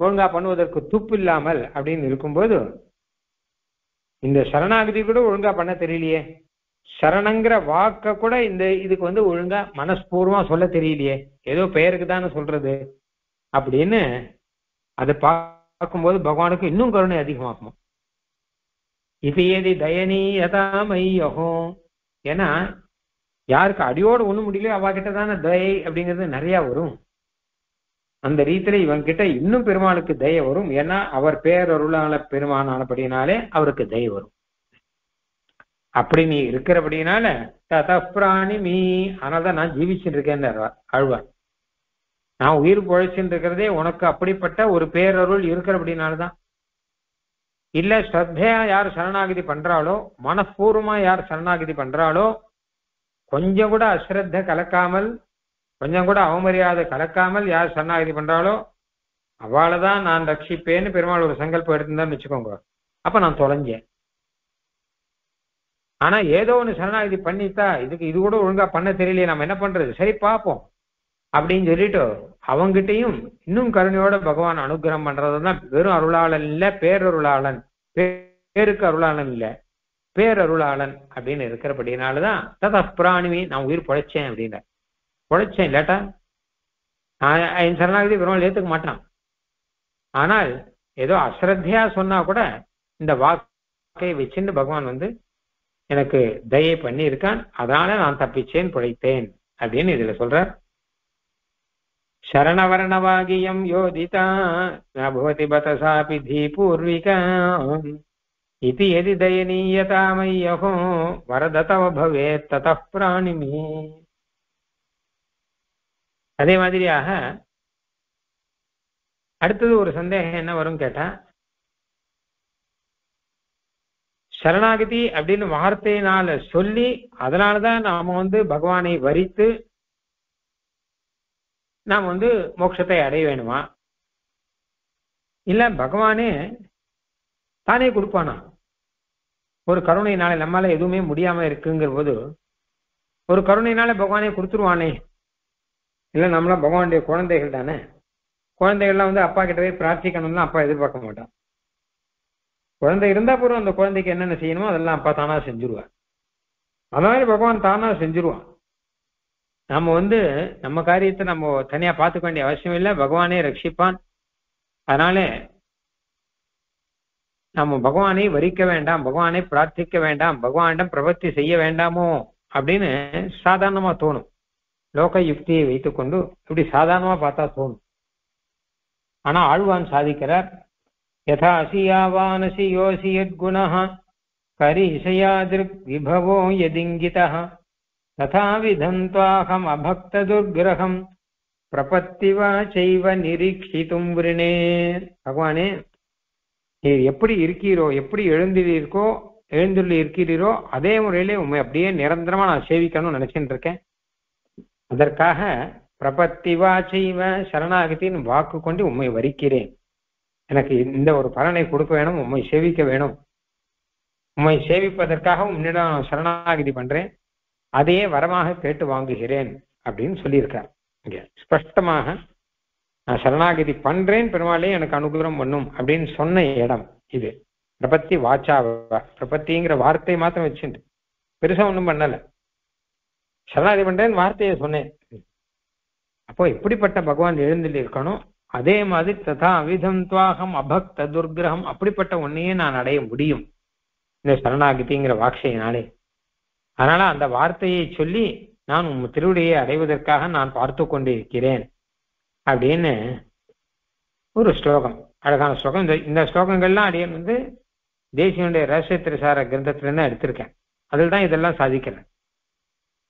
ஒழுங்கா பண்ணுவதற்கு துப்பு இல்லாமல் அப்படின்னு இருக்கும்போது இந்த சரணாகிதி கூட ஒழுங்கா பண்ண தெரியலையே. சரணங்கிற வாக்க கூட இந்த இதுக்கு வந்து ஒழுங்கா மனஸ்பூர்வமா சொல்ல தெரியலையே. ஏதோ பெயருக்கு தானே சொல்றது. அப்படின்னு அதை பார்க்கும்போது பகவானுக்கு இன்னும் கருணை அதிகமாகும்? இது ஏதி தயனீயதாமையகும் ஏன்னா யாருக்கு அடியோடு ஒண்ணும் முடியலையோ அவ கிட்ட தானே தயை அப்படிங்கிறது நிறைய வரும். அந்த ரீதியில இவன் கிட்ட இன்னும் பெருமாளுக்கு தய வரும். ஏன்னா அவர் பேரருளான பெருமானானபடினாலே அவருக்கு தய வரும். அப்படி நீ இருக்கிறபடினால தத பிராணி மீ. ஆனால்தான் நான் ஜீவிச்சுட்டு இருக்கேன் அழுவார் நான் உயிர் பொழைச்சுட்டு இருக்கிறதே உனக்கு அப்படிப்பட்ட ஒரு பேரருள் இருக்கிறபடினாலதான் இல்ல ஸ்ரத்தையா யார் சரணாகதி பண்றாளோ மனப்பூர்வமா யார் சரணாகதி பண்றாளோ கொஞ்சம் கூட அஸ்ரத்த கலக்காமல் கொஞ்சம் கூட அவமரியாதை கலக்காமல் யார் சரணாகதி பண்றாளோ அவளை தான் நான் ரட்சிப்பேன்னு பெருமாள் ஒரு சங்கல்பம் எடுத்திருந்தான்னு வச்சுக்கோங்க. அப்ப நான் தொலைஞ்சேன். ஆனா ஏதோ ஒன்று சரணாகதி பண்ணித்தா இதுக்கு இது கூட ஒழுங்கா பண்ண தெரியலையே நம்ம என்ன பண்றது? சரி பார்ப்போம் அப்படின்னு சொல்லிட்டு அவங்கிட்டையும் இன்னும் கருணையோட பகவான் அனுகிரகம் பண்றதுதான். வெறும் அருளாளன் இல்ல பேரருளாளன். பேருக்கு அருளாளன் இல்ல பேரருளாளன் அப்படின்னு இருக்கிறபடினாலதான் ததா பிராணிமி நான் உயிர் பொழைச்சேன் அப்படின்ற பொழைச்சேன் இல்லாட்டா? நான் என் சரணாகதி பெருமாள் ஏத்துக்க மாட்டான். ஆனால் ஏதோ அஸ்ரத்தையா சொன்னா கூட இந்த வாக்கை வச்சுட்டு பகவான் வந்து எனக்கு தயை பண்ணி இருக்கான் அதனால நான் தப்பிச்சேன் பிழைத்தேன் அப்படின்னு இதுல சொல்ற शरणवर्णवागियं योदिता न भवति बत सापि धीपूर्विका इति यदि दयनीयतामय्यहो वरद तव भवेत् ततः प्राणिमे அதே மாதிரியாக அடுத்தது ஒரு சந்தேகம் என்ன வரும் கேட்டா சரணாகதி அப்படின்னு வார்த்தையினால சொல்லி அதனாலதான் நாம வந்து பகவானை வரித்து நாம் வந்து மோட்சத்தை அடைய வேணுமா இல்ல பகவானே தானே கொடுப்பானா? ஒரு கருணையினால நம்மளால எதுவுமே முடியாம இருக்குங்கிற போது ஒரு கருணையினால பகவானே கொடுத்துருவானே. இல்ல நம்மளாம் பகவானுடைய குழந்தைகள் தானே. குழந்தைகள்லாம் வந்து அப்பா கிட்ட போய் பிரார்த்திக்கணும்னு அப்பா எதிர்பார்க்க மாட்டான். குழந்தை இருந்தா போதும் அந்த குழந்தைக்கு என்னென்ன செய்யணுமோ அதெல்லாம் அப்பா தானா செஞ்சிருவார். அதனால மாதிரி பகவான் தானா செஞ்சுருவான். நம்ம வந்து நம்ம காரியத்தை நம்ம தனியா பார்த்துக்க வேண்டிய அவசியம் இல்லை. பகவானே ரட்சிப்பான். அதனால நம்ம பகவானை வரிக்க வேண்டாம் பகவானை பிரார்த்திக்க வேண்டாம் பகவானிடம் பிரபத்தி செய்ய வேண்டாமோ அப்படின்னு சாதாரணமா தோணும். லோக யுக்தியை வைத்துக்கொண்டு இப்படி சாதாரணமா பார்த்தா தோணும். ஆனா ஆழ்வான் சாதிக்கிறார் யதா அசியாவானசி யோசி யத்குணः கரீஷயாதிருக் விபவோ யதிங்கிதா ததா விதந்த்வாஹம் அபக்ததுர்கிரகம் பிரபத்திவா செய்வ நிரீட்சித்தும் விருணே பகவானே நீர் எப்படி இருக்கிறோ எப்படி எழுந்திருக்கோ எழுந்துள்ள இருக்கிறீரோ அதே முறையிலே உண்மை அப்படியே நிரந்தரமா நான் சேவிக்கணும்னு நினைச்சுட்டு இருக்கேன். அதற்காக பிரபத்திவா செய்வ சரணாகத்தின் வாக்கு கொண்டு உண்மை வரிக்கிறேன். எனக்கு இந்த ஒரு பலனை கொடுக்க வேணும் உண்மை சேவிக்க வேணும். உண்மை சேவிப்பதற்காக உன்னிடம் சரணாகிதி சரணாகதி பண்றேன். அதையே வரமாக கேட்டு வாங்குகிறேன் அப்படின்னு சொல்லியிருக்கார் இங்க ஸ்பஷ்டமாக நான் சரணாகதி பண்றேன் பெருமாளே எனக்கு அனுகூலம் பண்ணும் அப்படின்னு சொன்ன இடம் இது. பிரபத்தி வாச்சா பிரபத்திங்கிற வார்த்தை மாத்திரம் வச்சுட்டு பெருசா ஒன்றும் பண்ணல. சரணாகதி பண்றேன் வார்த்தையை சொன்னேன். அப்போ எப்படிப்பட்ட பகவான் எழுந்திருக்கணும் அதே மாதிரி ததா அவிதம் துவாகம் அபக்த துர்கிரகம் அப்படிப்பட்ட ஒன்னையே நான் அடைய முடியும். இந்த சரணாகதிங்கிற வாட்சையினாலே அதனால அந்த வார்த்தையை சொல்லி நான் உன் திருவிடையை அடைவதற்காக நான் பார்த்து கொண்டிருக்கிறேன் அப்படின்னு ஒரு ஸ்லோகம் அழகான ஸ்லோகம். இந்த இந்த ஸ்லோகங்கள்லாம் அடியன் வந்து தேசியனுடைய ரகசிய திருசார கிரந்தத்திலிருந்து எடுத்திருக்கேன். அதில் தான் இதெல்லாம் சாதிக்கிறேன்.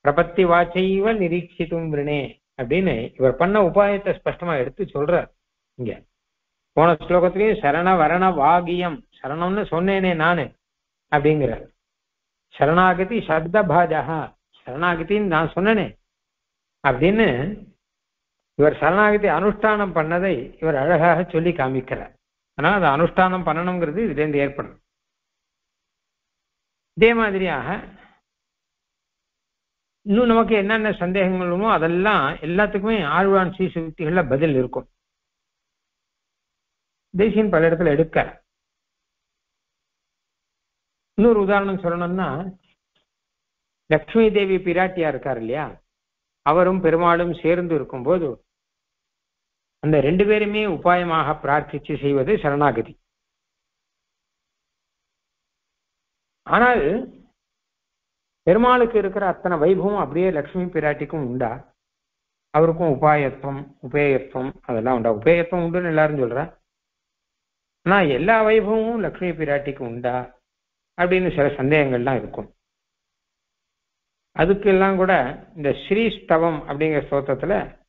பிரபத்தி வாச்சைவ நிரீட்சித்தும் விரணே அப்படின்னு இவர் பண்ண உபாயத்தை ஸ்பஷ்டமா எடுத்து சொல்றார் இங்க. போன ஸ்லோகத்திலேயும் சரண வரண வாகியம் சரணம்னு சொன்னேனே நானு அப்படிங்கிறார். சரணாகதி சப்த பாஜகா சரணாகதின்னு நான் சொன்னனே அப்படின்னு இவர் சரணாகதி அனுஷ்டானம் பண்ணதை இவர் அழகாக சொல்லி காமிக்கிறார் ஆனால் அது அனுஷ்டானம் பண்ணணுங்கிறது இதுலேருந்து ஏற்படும் இதே மாதிரியாக இன்னும் நமக்கு என்னென்ன சந்தேகங்களுமோ அதெல்லாம் எல்லாத்துக்குமே ஆழ்வான் சீசுக்திகள்ல பதில் இருக்கும் தேசியன் பல இடத்துல எடுக்க இன்னொரு உதாரணம் சொல்லணும்னா லக்ஷ்மி தேவி பிராட்டியா இருக்கார் இல்லையா? அவரும் பெருமாளும் சேர்ந்து இருக்கும்போது அந்த ரெண்டு பேருமே உபாயமாக பிரார்த்திச்சு செய்வது சரணாகதி. ஆனால் பெருமாளுக்கு இருக்கிற அத்தனை வைபவம் அப்படியே லக்ஷ்மி பிராட்டிக்கும் உண்டா? அவருக்கும் உபாயத்துவம் உபேயத்துவம் அதெல்லாம் உண்டா? உபேயத்துவம் உண்டுன்னு எல்லாரும் சொல்றா ஆனா எல்லா வைபவமும் லக்ஷ்மி பிராட்டிக்கு உண்டா? அப்படின்னு சில சந்தேகங்கள்லாம் இருக்கும். அதுக்கெல்லாம் கூட இந்த ஸ்ரீஸ்தவம் அப்படிங்கிற ஸ்தோத்திரத்துல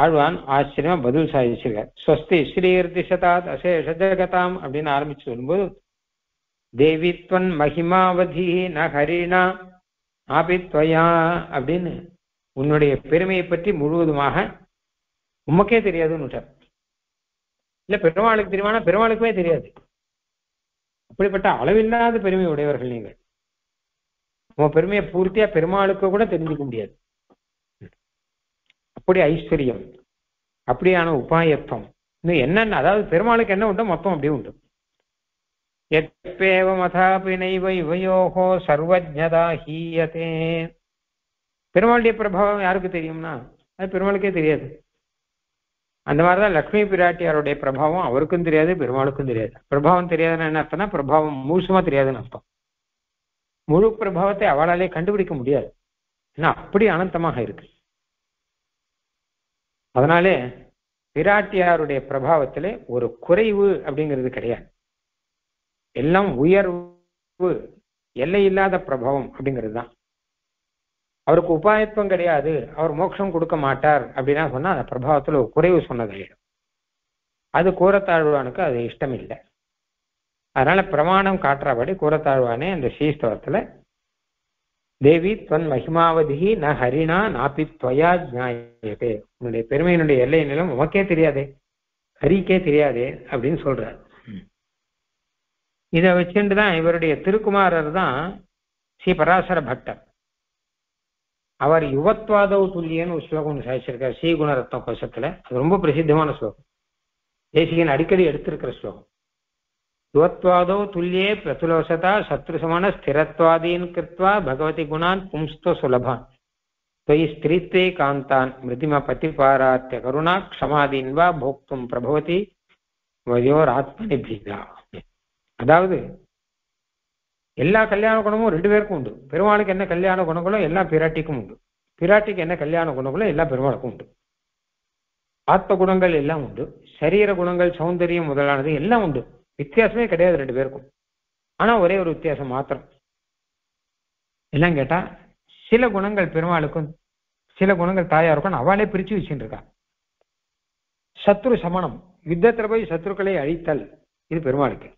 ஆழ்வான் ஆச்சரியமா பதில் சாதிச்சிருக்கார். ஸ்வஸ்தி ஸ்ரீர்த்தி சதாத் அசேஷ ஜகதாம் அப்படின்னு ஆரம்பிச்சு சொல்லும்போது தேவித்வன் மகிமாவதி ந ஹரிணா ஆபித்வயா அப்படின்னு உன்னுடைய பெருமையை பற்றி முழுவதுமாக உமக்கே தெரியாதுன்னு விட்டார். இல்ல பெருமாளுக்கு தெரியுமானா பெருமாளுக்குமே தெரியாது. அப்படிப்பட்ட அளவில்லாத பெருமை உடையவர்கள் நீங்கள். உன் பெருமையை பூர்த்தியா பெருமாளுக்கு கூட தெரிஞ்சுக்க முடியாது. அப்படி ஐஸ்வர்யம் அப்படியான உபாயத்துவம் இன்னும் என்னென்ன அதாவது பெருமாளுக்கு என்ன உண்டோ மொத்தம் அப்படியே உண்டு. எப்பேவ நைவ இவையோகோ சர்வஜதா ஹீயதே. பெருமாளுடைய பிரபாவம் யாருக்கு தெரியும்னா அது பெருமாளுக்கே தெரியாது. அந்த மாதிரிதான் லக்ஷ்மி பிராட்டியாருடைய பிரபாவம் அவருக்கும் தெரியாது பெருமாளுக்கும் தெரியாது. பிரபாவம் தெரியாதுன்னு என்ன அர்த்தம்னா பிரபாவம் முழுசுமா தெரியாதுன்னு அர்த்தம். முழு பிரபாவத்தை அவளாலே கண்டுபிடிக்க முடியாது. ஏன்னா அப்படி அனந்தமாக இருக்கு. அதனாலே பிராட்டியாருடைய பிரபாவத்திலே ஒரு குறைவு அப்படிங்கிறது கிடையாது. எல்லாம் உயர்வு எல்லை இல்லாத பிரபாவம் அப்படிங்கிறது தான். அவருக்கு உபாயத்துவம் கிடையாது. அவர் மோட்சம் கொடுக்க மாட்டார் அப்படின்னா சொன்னா அந்த பிரபாவத்துல ஒரு குறைவு சொன்னதாயிடும் அது கூறத்தாழ்வானுக்கு அது இஷ்டம் இல்லை அதனால பிரமாணம் காட்டுறபடி கூறத்தாழ்வானே அந்த ஸ்ரீஸ்தவத்துல தேவி துவன் மகிமாவதி ந ஹரிணா நாப்பி துவயா ஜாயதே. உன்னுடைய பெருமையினுடைய எல்லை நிலம் உமக்கே தெரியாதே. ஹரிக்கே தெரியாதே அப்படின்னு சொல்றார். இதை வச்சுட்டு தான் இவருடைய திருக்குமாரர் தான் ஸ்ரீ பராசர பட்டர் அவர் யுவத்வாதவ் துல்லியன்னு ஒரு ஸ்லோகம் ஒன்று சாதிச்சிருக்கார் ஸ்ரீகுணரத்னம் கோஷத்துல அது ரொம்ப பிரசித்தமான ஸ்லோகம் தேசிகன் அடிக்கடி எடுத்திருக்கிற ஸ்லோகம் யுவத்வாதோ துல்லியே பிரதுலோசதா சத்ருசமான ஸ்திரத்வாதீன் கிருத்வா பகவதி குணான் பும்ஸ்தோ சுலபான் त्वयि स्त्रीत्वे कान्तान् मृतिम पतिपारात्य करुणा क्षमादीन् வா போக்தும் பிரபவதி வயோராத்மனி பீதா அதாவது எல்லா கல்யாண குணமும் ரெண்டு பேருக்கும் உண்டு. பெருமாளுக்கு என்ன கல்யாண குணங்களோ எல்லா பிராட்டிக்கும் உண்டு. பிராட்டிக்கு என்ன கல்யாண குணங்களோ எல்லா பெருமாளுக்கும் உண்டு. ஆத்ம குணங்கள் எல்லாம் உண்டு. சரீர குணங்கள் சௌந்தரியம் முதலானது எல்லாம் உண்டு. வித்தியாசமே கிடையாது ரெண்டு பேருக்கும். ஆனா ஒரே ஒரு வித்தியாசம் மாத்திரம். எல்லாம் கேட்டா சில குணங்கள் பெருமாளுக்கும் சில குணங்கள் தாயாருக்கும் அவளே பிரிச்சு வச்சுட்டு இருக்கா சத்ரு சமணம். யுத்தத்துல போய் சத்ருக்களை அழித்தல். இது பெருமாளுக்கு.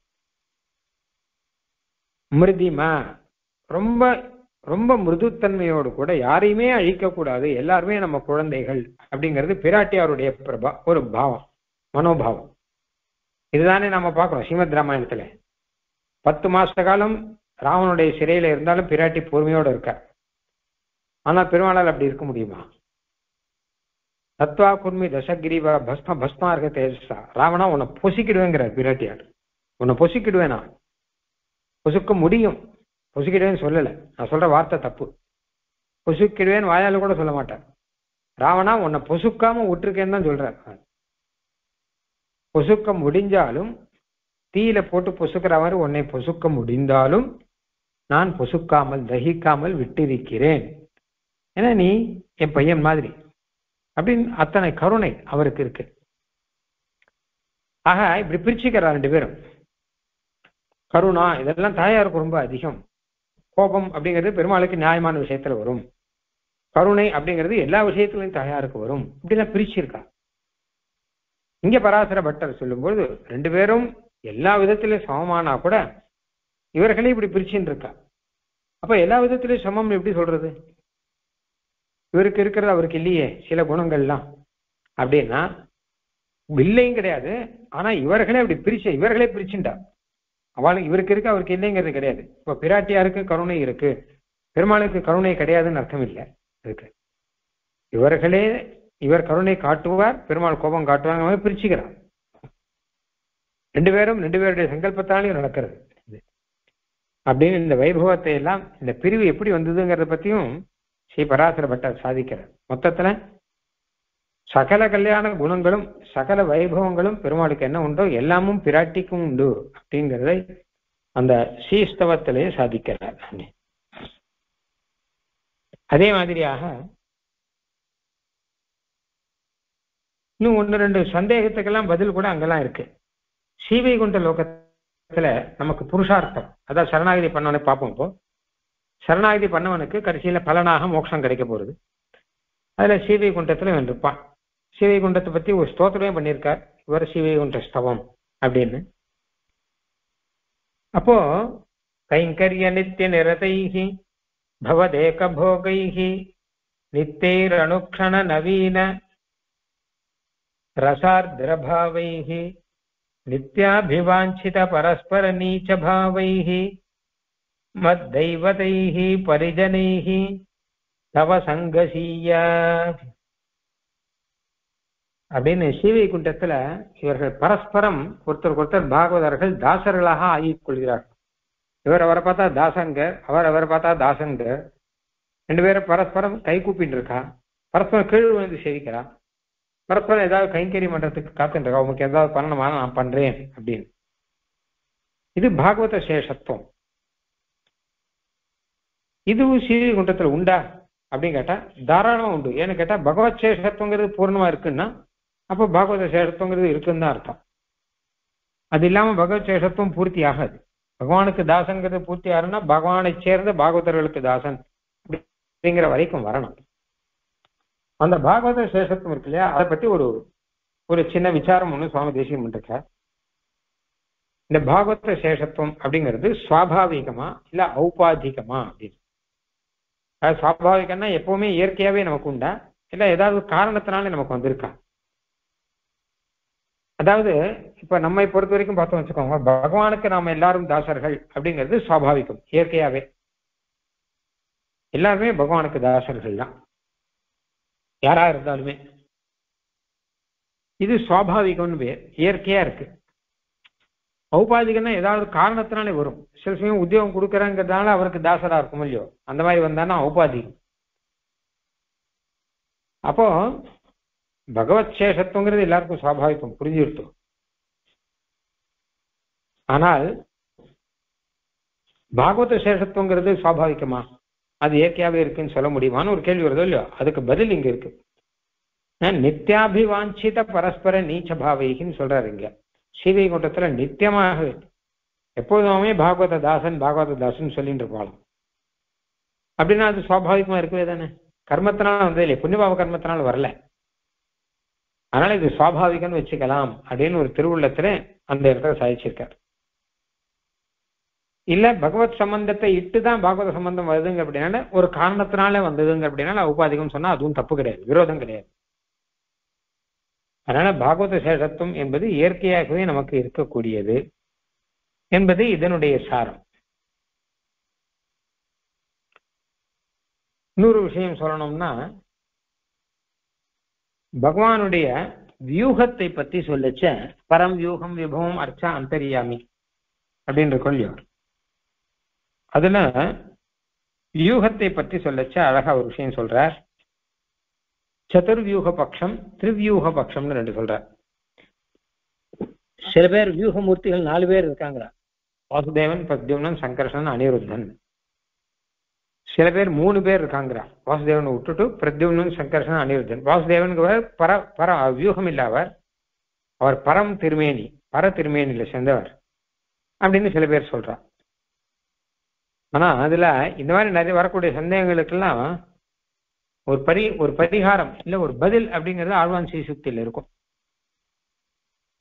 மிருதிமா ரொம்ப ரொம்ப மிருதுத்தன்மையோடு கூட யாரையுமே அழிக்கக்கூடாது. எல்லாருமே நம்ம குழந்தைகள் அப்படிங்கிறது பிராட்டியாருடைய பிரபா ஒரு பாவம் மனோபாவம். இதுதானே நம்ம பார்க்கிறோம் ஸ்ரீமத் ராமாயணத்துல. பத்து மாச காலம் ராவனுடைய சிறையில இருந்தாலும் பிராட்டி பொறுமையோடு இருக்கார். ஆனா பெருமாளால் அப்படி இருக்க முடியுமா? தத்வா குர்மி தசகிரிவா பஸ்ம இருக்க தேஜஸா. ராவணா உன்னை பொசிக்கிடுவேங்கிறார் பிராட்டியார். உன்னை பொசிக்கிடுவேனா? பொசுக்க முடியும். பொசுக்கிடுவேன்னு சொல்லலை. நான் சொல்ற வார்த்தை தப்பு. பொசுக்கிடுவேன்னு வாயால் கூட சொல்ல மாட்டேன். ராவணா உன்னை பொசுக்காம விட்டுருக்கேன்னு தான் சொல்றார் பொசுக்க முடிஞ்சாலும் தீயில போட்டு பொசுக்கிற மாதிரி உன்னை பொசுக்க முடிந்தாலும் நான் பொசுக்காமல் தகிக்காமல் விட்டிருக்கிறேன். ஏன்னா நீ என் பையன் மாதிரி. அப்படின்னு அத்தனை கருணை அவருக்கு இருக்கு. ஆக இப்படி பிரிச்சுக்கிறார் ரெண்டு பேரும். கருணா இதெல்லாம் தாயாருக்கு ரொம்ப அதிகம். கோபம் அப்படிங்கிறது பெருமாளுக்கு நியாயமான விஷயத்துல வரும். கருணை அப்படிங்கிறது எல்லா விஷயத்துலையும் தாயாருக்கு வரும். இப்படிலாம் பிரிச்சிருக்கா. இங்க பராசர பட்டர் சொல்லும்போது ரெண்டு பேரும் எல்லா விதத்திலையும் சமமானா கூட இவர்களே இப்படி பிரிச்சுன்னு இருக்கா அப்ப எல்லா விதத்திலையும் சமம் எப்படி சொல்றது? இவருக்கு இருக்கிறது அவருக்கு இல்லையே சில குணங்கள்லாம். அப்படின்னா இல்லையும் கிடையாது. ஆனா இவர்களே அப்படி பிரிச்சு இவர்களே பிரிச்சுண்டா. அவளுக்கு இவருக்கு இருக்கு அவருக்கு இல்லைங்கிறது கிடையாது. இப்ப பிராட்டியாருக்கு கருணை இருக்கு. பெருமாளுக்கு கருணை கிடையாதுன்னு அர்த்தம் இல்லை. இருக்கு இவர்களே இவர் கருணை காட்டுவார் பெருமாள் கோபம் காட்டுவாங்க மாதிரி பிரிச்சுக்கிறார் ரெண்டு பேரும் ரெண்டு பேருடைய சங்கல்பத்தாலையும் நடக்கிறது. இது. அப்படின்னு இந்த வைபவத்தை எல்லாம் இந்த பிரிவு எப்படி வந்ததுங்கிறத பத்தியும் ஸ்ரீ பராசர பட்டர் சாதிக்கிறார். மொத்தத்துல சகல கல்யாண குணங்களும் சகல வைபவங்களும் பெருமாளுக்கு என்ன உண்டோ எல்லாமும் பிராட்டிக்கும் உண்டு அப்படிங்கிறதை அந்த ஸ்ரீஸ்தவத்திலேயே சாதிக்கிறார். அதே மாதிரியாக இன்னும் ஒன்று ரெண்டு சந்தேகத்துக்கெல்லாம் பதில் கூட அங்கெல்லாம் இருக்கு. சீவைகுண்ட லோகத்துல நமக்கு புருஷார்த்தம். அதான் சரணாகதி பண்ணவனை பார்ப்போம் இப்போ. சரணாகதி பண்ணவனுக்கு கடைசியில பலனாக மோட்சம் கிடைக்க போறது. அதுல சீவை குண்டத்துல இருப்பான். ஸ்ரீவைகுண்டத்தை பத்தி ஒரு ஸ்தோத்திரமே பண்ணியிருக்கார் இவர் ஸ்ரீவைகுண்ட ஸ்தவம் அப்படின்னு அப்போ கைங்கரிய நித்திய நிரதைகி பவதேக போகைகி நித்தைரணுக்ஷண நவீன रसार्द्रभावैः नित्याभिवाञ्छितपरस्परनीचभावैः मद्दैवतैः परिजनैः तव சங்கசீயா அப்படின்னு ஸ்ரீவைகுண்டத்துல இவர்கள் பரஸ்பரம் ஒருத்தருக்கு ஒருத்தர் பாகவதர்கள் தாசர்களாக ஆகிக் கொள்கிறார்கள். இவர் அவரை பார்த்தா தாசங்கர் அவர் அவரை பார்த்தா தாசங்கர். ரெண்டு பேரும் பரஸ்பரம் கை கூப்பிட்டு இருக்கா? பரஸ்பரம் கீழ் விழுந்து சேவிக்கிறா? பரஸ்பரம் ஏதாவது கைங்கறி மன்றத்துக்கு காத்துட்டு உங்களுக்கு ஏதாவது பண்ணணுமா நான் பண்றேன் அப்படின்னு. இது பாகவத சேஷத்துவம். இதுவும் ஸ்ரீகுண்டத்துல உண்டா? அப்படின்னு கேட்டா தாராளமா உண்டு. ஏன்னு கேட்டா பகவத் சேஷத்துவங்கிறது பூர்ணமா இருக்குன்னா அப்போ பாகவத சேஷத்துவங்கிறது இருக்குன்னு தான் அர்த்தம். அது இல்லாம பகவத் சேஷத்துவம் பூர்த்தி ஆகாது. பகவானுக்கு தாசங்கிறது பூர்த்தி ஆகுதுன்னா பகவானை சேர்ந்த பாகவதர்களுக்கு தாசன் அப்படிங்கிற வரைக்கும் வரணும். அந்த பாகவத சேஷத்துவம் இருக்கு இல்லையா? அதை பத்தி ஒரு ஒரு சின்ன விசாரம் ஒண்ணு சுவாமி தேசியம் பண்ணிருக்கார் இந்த பாகவத சேஷத்துவம் அப்படிங்கிறது சுவாபாவிகமா இல்ல ஔபாதிகமா அப்படின்னு. அது சுவாபாவிகம்னா எப்பவுமே இயற்கையாவே நமக்கு உண்டா? இல்ல ஏதாவது காரணத்தினாலே நமக்கு வந்திருக்கா? அதாவது இப்ப நம்மை பொறுத்த வரைக்கும் பார்த்தோம் வச்சுக்கோங்க பகவானுக்கு நாம எல்லாரும் தாசர்கள் அப்படிங்கிறது சுவாபாவிகம் இயற்கையாவே. எல்லாருமே பகவானுக்கு தாசர்கள் தான். யாரா இருந்தாலுமே. இது சுவாபாவிகம்னு பேர் இயற்கையா இருக்கு. ஔபாதிகம்னா ஏதாவது காரணத்தினாலே வரும். சில சமயம் உத்தியோகம் கொடுக்கறங்கிறதுனால அவருக்கு தாசரா இருக்கும் இல்லையோ? அந்த மாதிரி வந்தானா ஔபாதிகம். அப்போ பகவத் சேஷத்துவங்கிறது எல்லாருக்கும் சுவாபாவிகம் புரிஞ்சுடுத்தோம் ஆனால் பாகவத சேஷத்துவங்கிறது சுவாபாவிகமா? அது இயற்கையாவே இருக்குன்னு சொல்ல முடியுமான்னு ஒரு கேள்வி வருதோ இல்லையோ? அதுக்கு பதில் இங்க இருக்கு. நித்தியாபிவாஞ்சித பரஸ்பர நீச்ச பாவைகின்னு சொல்றாரு இங்க. ஸ்ரீவைகுண்டத்துல நித்தியமாக எப்போதுமே பாகவத தாசன் பாகவத தாசன் சொல்லிட்டு இருப்பாளாம். அப்படின்னா அது சுவாபாவிகமா இருக்கவே தானே? கர்மத்தினால வந்தது இல்லை புண்ணியபாவ கர்மத்தினால வரல. அதனால இது சுவாபாவிகம்னு வச்சுக்கலாம் அப்படின்னு ஒரு திருவுள்ளத்துல அந்த இடத்துல சாதிச்சிருக்கார். இல்ல பகவத் சம்பந்தத்தை இட்டு தான் பாகவத சம்பந்தம் வருதுங்க அப்படின்னால ஒரு காரணத்தினால வந்ததுங்க அப்படின்னால உபாதிகம் சொன்னா அதுவும் தப்பு கிடையாது விரோதம் கிடையாது. அதனால பாகவத சேஷத்துவம் என்பது இயற்கையாகவே நமக்கு இருக்கக்கூடியது என்பது இதனுடைய சாரம். இன்னொரு விஷயம் சொல்லணும்னா பகவானுடைய வியூகத்தை பத்தி சொல்லச்ச பரம் வியூகம் விபவம் அர்ச்சா அந்தரியாமி அப்படின்ற கொள்ளியோர் அதுல வியூகத்தை பற்றி சொல்லச்ச அழகா ஒரு விஷயம் சொல்றார். சதுர்வியூக பட்சம் திரிவியூக பட்சம்னு ரெண்டு சொல்றார். சில பேர் வியூகமூர்த்திகள் நாலு பேர் இருக்காங்களா? வாசுதேவன் பிரத்யும்னன் சங்கர்ஷன் அனிருத்தன். சில பேர் மூணு பேர் இருக்காங்கிறா வாசுதேவனை விட்டுட்டு பிரத்யும்னன் சங்கர்ஷன் அனிருத்தன். வாசுதேவனுக்கு பர பர வியூகம் இல்ல அவர் அவர் பரம் திருமேனி பர திருமேனியில சேர்ந்தவர். அப்படின்னு சில பேர் சொல்றா ஆனா அதுல இந்த மாதிரி நிறைய வரக்கூடிய சந்தேகங்களுக்கெல்லாம் ஒரு பரி ஒரு பரிகாரம் இல்ல ஒரு பதில் அப்படிங்கிறது ஆழ்வான் ஸ்ரீசுக்தியில் இருக்கும்.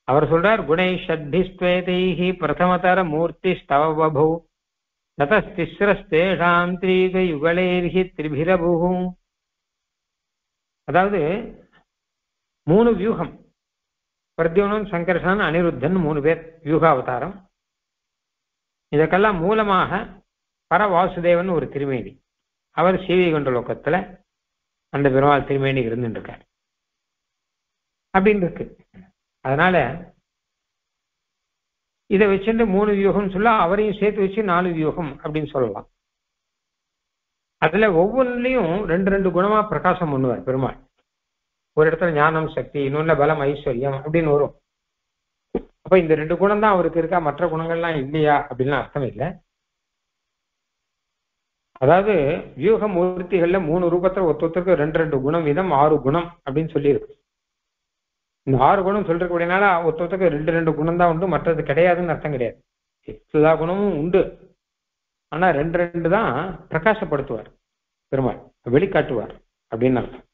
அவர் சொல்றார் குணை ஷட்பிஸ்வேதைஹி பிரதமதர மூர்த்தி ஸ்தவ பபு ததஸ்திஸ்ரஸ்தேஷாம் திரீக யுகலேர்ஹி திரிபிரபு அதாவது மூணு வியூகம். பிரத்யோனன் சங்கர்ஷன் அனிருத்தன் மூணு பேர் வியூகாவதாரம். இதற்கெல்லாம் மூலமாக பர வாசுதேவன் ஒரு திருமேனி. அவர் சீவிகொண்ட லோக்கத்துல அந்த பெருமாள் திருமேனி இருந்துட்டு இருக்கார் அப்படின்னு இருக்கு அதனால இதை வச்சுட்டு மூணு வியூகம் சொல்ல அவரையும் சேர்த்து வச்சு நாலு வியூகம் அப்படின்னு சொல்லலாம். அதுல ஒவ்வொன்றிலையும் ரெண்டு ரெண்டு குணமா பிரகாசம் பண்ணுவார் பெருமாள். ஒரு இடத்துல ஞானம் சக்தி இன்னொன்னு பலம் ஐஸ்வர்யம் அப்படின்னு வரும். அப்ப இந்த ரெண்டு குணம் தான் அவருக்கு இருக்கா? மற்ற குணங்கள்லாம் இல்லையா? அப்படின்லாம் அர்த்தம் இல்லை. அதாவது வியூக மூர்த்திகள்ல மூணு ரூபத்துல ஒத்தொத்தருக்கு ரெண்டு ரெண்டு குணம் வீதம் ஆறு குணம் அப்படின்னு சொல்லியிருக்கு. இந்த ஆறு குணம் சொல்றக்கூடியனால ஒருத்தருக்கு ரெண்டு ரெண்டு குணம் தான் உண்டு மற்றது கிடையாதுன்னு அர்த்தம் கிடையாது. எல்லா குணமும் உண்டு. ஆனா ரெண்டு ரெண்டு தான் பிரகாசப்படுத்துவார் பெருமாள் வெளிக்காட்டுவார் அப்படின்னு அர்த்தம்.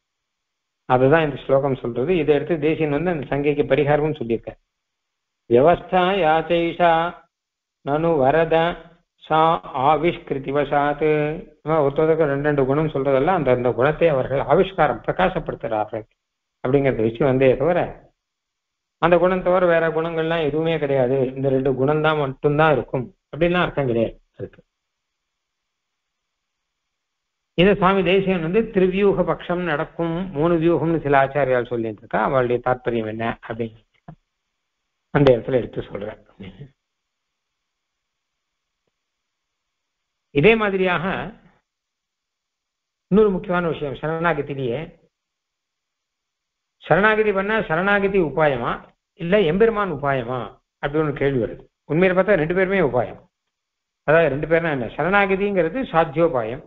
அதுதான் இந்த ஸ்லோகம் சொல்றது. இதை எடுத்து தேசியன் வந்து அந்த சங்கைக்கு பரிகாரம்னு சொல்லியிருக்கார். வியவஸ்தா யாச்சைஷா நனு வரத சா ஆவிஷ்கிருதிவசாத்து ஒருத்தருக்கு ரெண்டு ரெண்டு குணம் சொல்றதெல்லாம் அந்த அந்த குணத்தை அவர்கள் ஆவிஷ்காரம் பிரகாசப்படுத்துகிறார்கள். அப்படிங்கிறது விஷயம் வந்தே தவிர அந்த குணம் தவிர வேற குணங்கள்லாம் எதுவுமே கிடையாது. இந்த ரெண்டு குணம் தான் மட்டும்தான் இருக்கும். அப்படின்லாம் அர்த்தம் கிடையாது இருக்கு இந்த சுவாமி தேசியன் வந்து திருவியூக பட்சம் நடக்கும் மூணு வியூகம்னு சில ஆச்சாரியால் சொல்லிட்டு இருக்கா. அவளுடைய தாற்பயம் என்ன அப்படின்னு அந்த இடத்துல எடுத்து சொல்றேன். இதே மாதிரியாக இன்னொரு முக்கியமான விஷயம் சரணாகத்திலேயே சரணாகதி பண்ணா சரணாகதி உபாயமா? இல்ல எம்பெருமான் உபாயமா? அப்படின்னு ஒரு கேள்வி வருது. உண்மையில பார்த்தா ரெண்டு பேருமே உபாயம். அதாவது ரெண்டு பேர்னா என்ன? சரணாகதிங்கிறது சாத்தியோபாயம்.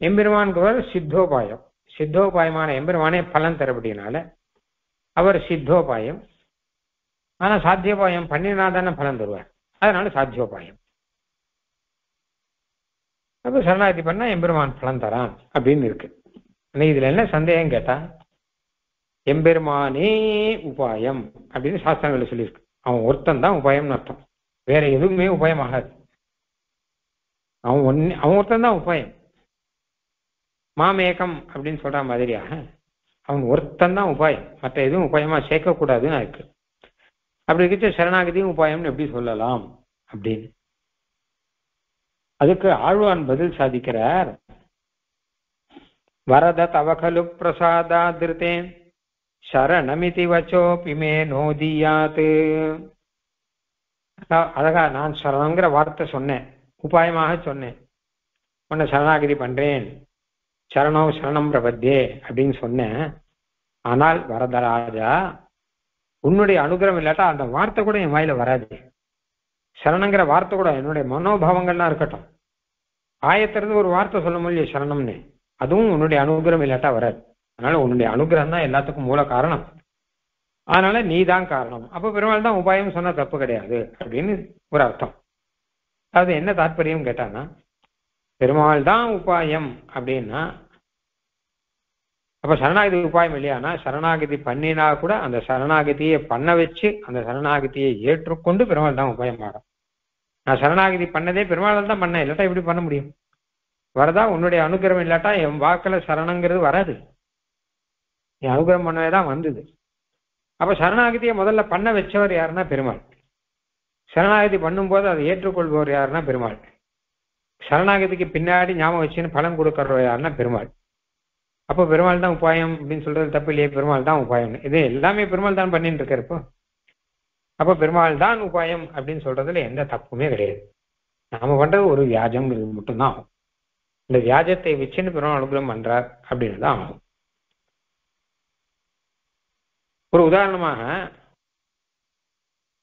எம்பெருமான்கிறவர் சித்தோபாயம். சித்தோபாயமான எம்பெருமானே பலன் தரப்படினால அவர் சித்தோபாயம். ஆனா சாத்தியோபாயம் பண்ணினா தானே பலன் தருவார். அதனால சாத்தியோபாயம். அப்ப சரணாகதி பண்ணா எம்பெருமான் பலன் தரான் அப்படின்னு இருக்கு. இதுல என்ன சந்தேகம் கேட்டா? எம்பெருமானே உபாயம் அப்படின்னு சாஸ்திரங்களை சொல்லியிருக்கு. அவன் ஒருத்தன் தான் உபாயம்னு அர்த்தம். வேற எதுவுமே உபாயம் ஆகாது அவன் ஒன்னு அவன் ஒருத்தன் தான் உபாயம். மாமேகம் அப்படின்னு சொல்ற மாதிரியாக அவன் ஒருத்தன் தான் உபாயம். மற்ற எதுவும் உபாயமா சேர்க்கக்கூடாதுன்னு இருக்கு. அப்படி இருக்கிற சரணாகதியும் உபாயம்னு எப்படி சொல்லலாம் அப்படின்னு. அதுக்கு ஆழ்வான் பதில் சாதிக்கிறார். வரத தவகலு பிரசாதா திருத்தேன் சரணமிதி வச்சோபி மே நோதியாத்து. அழகா நான் சரணங்கிற வார்த்தை சொன்னேன். உபாயமாக சொன்னேன். உன்னை சரணாகிதி பண்றேன். சரணோ சரணம் பிரபத்தியே அப்படின்னு சொன்னேன். ஆனால் வரதராஜா உன்னுடைய அனுகிரகம் இல்லாட்டா அந்த வார்த்தை கூட என் வாயில வராது. சரணங்கிற வார்த்தை கூட என்னுடைய மனோபாவங்கள்லாம் இருக்கட்டும். ஆயத்திலிருந்து ஒரு வார்த்தை சொல்ல முடியும் சரணம்னு. அதுவும் உன்னுடைய அனுகிரகம் இல்லாட்டா வராது. அதனால உன்னுடைய அனுகிரகம் தான் எல்லாத்துக்கும் மூல காரணம். அதனால நீ தான் காரணம். அப்ப பெருமாள் தான் உபாயம் சொன்னா தப்பு கிடையாது அப்படின்னு ஒரு அர்த்தம். அது என்ன தாற்பயம் கேட்டான்னா பெருமாள் தான் உபாயம் அப்படின்னா அப்ப சரணாகதி உபாயம் இல்லையானா சரணாகதி பண்ணினா கூட அந்த சரணாகதியை பண்ண வச்சு அந்த சரணாகதியை ஏற்றுக்கொண்டு பெருமாள் தான் உபாயம் ஆகும். நான் சரணாகதி பண்ணதே பெருமாள் தான் பண்ணேன். இல்லாட்டா எப்படி பண்ண முடியும்? வரதா உன்னுடைய அனுகிரகம் இல்லாட்டா என் வாக்குல சரணங்கிறது வராது. நீ அனுகிரகம் பண்ணவே தான் வந்தது. அப்ப சரணாகதியை முதல்ல பண்ண வச்சவர் யாருன்னா பெருமாள். சரணாகதி பண்ணும்போது அதை ஏற்றுக்கொள்பவர் யாருன்னா பெருமாள். சரணாகதிக்கு பின்னாடி ஞாபகம் வச்சுன்னு பலன் கொடுக்கறவர் யாருன்னா பெருமாள். அப்போ பெருமாள் தான் உபாயம் அப்படின்னு சொல்றது தப்பு இல்லையே பெருமாள் தான் உபாயம். இது எல்லாமே பெருமாள் தான் பண்ணிட்டு இருக்காரு இப்போ. அப்போ பெருமாள் தான் உபாயம் அப்படின்னு சொல்றதுல எந்த தப்புமே கிடையாது. நாம பண்றது ஒரு வியாஜம் இது மட்டும்தான் ஆகும். இந்த வியாஜத்தை வச்சுன்னு பெருமாள் அனுகூலம் பண்றார் அப்படின்னு தான் ஆகும். ஒரு உதாரணமாக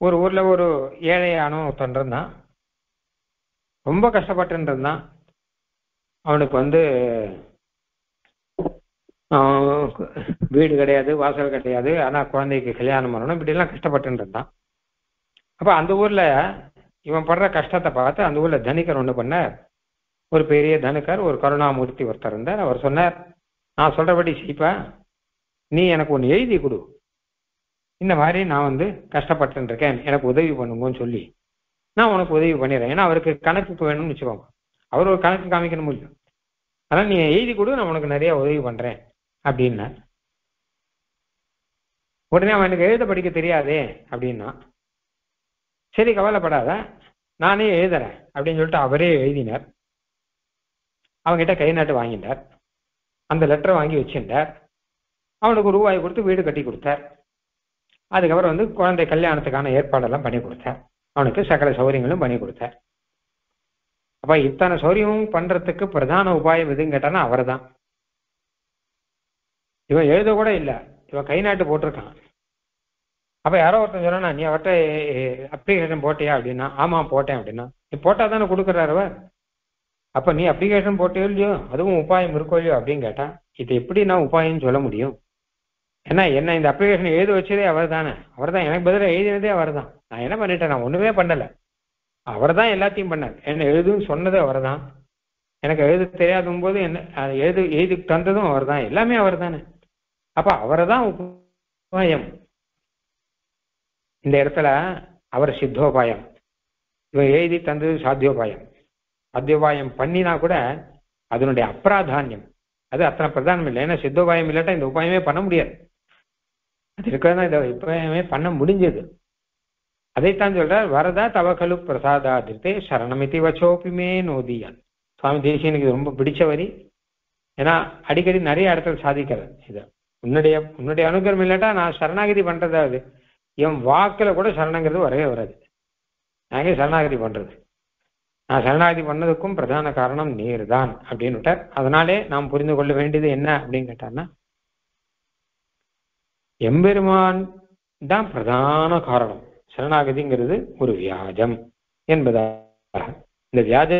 ஒரு ஊர்ல ஒரு ஏழையான ஒருத்தன் இருந்தான். ரொம்ப கஷ்டப்பட்டு இருந்தான் அவனுக்கு வந்து வீடு கிடையாது வாசல் கிடையாது. ஆனா குழந்தைக்கு கல்யாணம் பண்ணணும் இப்படி எல்லாம் கஷ்டப்பட்டு இருந்தான் அப்ப அந்த ஊர்ல இவன் படுற கஷ்டத்தை பார்த்து அந்த ஊர்ல தனிக்கர் ஒண்ணு பண்ணார். ஒரு பெரிய தனுக்கர் ஒரு கருணாமூர்த்தி ஒருத்தர் இருந்தார். அவர் சொன்னார் நான் சொல்றபடி செய்ப்பா நீ எனக்கு ஒன்று எழுதி கொடு. இந்த மாதிரி நான் வந்து கஷ்டப்பட்டு இருக்கேன் எனக்கு உதவி பண்ணுங்கன்னு சொல்லி நான் உனக்கு உதவி பண்ணிடுறேன். ஏன்னா அவருக்கு கணக்கு வேணும்னு வச்சுக்கோங்க. அவர் ஒரு கணக்கு காமிக்கணும் முடியும் அதனால் நீ எழுதி கொடு நான் உனக்கு நிறைய உதவி பண்றேன் அப்படின்னா. உடனே அவன் எனக்கு எழுத படிக்க தெரியாதே அப்படின்னா சரி கவலைப்படாத நானே எழுதுறேன் அப்படின்னு சொல்லிட்டு அவரே எழுதினார். அவன்கிட்ட கை நாட்டு வாங்கிட்டார். அந்த லெட்டரை வாங்கி வச்சிருந்தார். அவனுக்கு ரூபாய் கொடுத்து வீடு கட்டி கொடுத்தார். அதுக்கப்புறம் வந்து குழந்தை கல்யாணத்துக்கான ஏற்பாடெல்லாம் பண்ணி கொடுத்தார் அவனுக்கு சகல சௌகரியங்களும் பண்ணி கொடுத்தார் அப்ப இத்தனை சௌகரியமும் பண்றதுக்கு பிரதான உபாயம் எதுன்னு கேட்டானா அவர் தான் இவன் எழுத கூட இல்லை. இவன் கை நாட்டு போட்டிருக்கான். அப்ப யாரோ ஒருத்தன் சொன்னா நீ அவர்கிட்ட அப்ளிகேஷன் போட்டியா? அப்படின்னா ஆமா போட்டேன் அப்படின்னா நீ போட்டா தானே கொடுக்குறாரு அப்ப நீ அப்ளிகேஷன் போட்டியோ இல்லையோ? அதுவும் உபாயம் இருக்கோ இல்லையோ? அப்படின்னு கேட்டா இது எப்படி நான் உபாயம்னு சொல்ல முடியும்? ஏன்னா என்ன இந்த அப்ளிகேஷன் எழுத வச்சதே அவர் தானே அவர் தான் எனக்கு பதிலாக எழுதினதே அவர் தான் நான் என்ன பண்ணிட்டேன்? நான் ஒண்ணுமே பண்ணலை. அவர் தான் எல்லாத்தையும் பண்ணார். என்ன எழுதுன்னு சொன்னது அவர் தான் எனக்கு எழுத தெரியாதும் போது என்ன எழுது எழுதி தந்ததும் அவர் தான் எல்லாமே அவர் தானே அப்ப அவரை தான் உபாயம். இந்த இடத்துல அவர் சித்தோபாயம். இவன் எழுதி தந்தது சாத்தியோபாயம். சாத்தியோபாயம் பண்ணினா கூட அதனுடைய அப்ராதானியம் அது அத்தனை பிரதானம் இல்லை. ஏன்னா சித்தோபாயம் இல்லாட்டா இந்த உபாயமே பண்ண முடியாது. அது இருக்கிறதா இதை உபாயமே பண்ண முடிஞ்சது. அதைத்தான் சொல்றார் வரதா தவகலு பிரசாதாதிர்த்தே சரணமிதி வச்சோப்பிமே நோதியான். சுவாமி தேசியனுக்கு இது ரொம்ப பிடிச்ச வரி. ஏன்னா அடிக்கடி நிறைய இடத்துல சாதிக்கிறேன் இதை. உன்னுடைய உன்னுடைய அனுகிரம் இல்லாட்டா நான் சரணாகதி பண்றதாவது என் வாக்குல கூட சரணங்கிறது வரவே வராது. நாங்க சரணாகதி பண்றது? நான் சரணாகதி பண்ணதுக்கும் பிரதான காரணம் நீர் தான் அப்படின்னு விட்டார். அதனாலே நாம் புரிந்து கொள்ள வேண்டியது என்ன அப்படின்னு கேட்டார்னா எம்பெருமான் தான் பிரதான காரணம். சரணாகதிங்கிறது ஒரு வியாஜம் என்பதாக. இந்த வியாஜ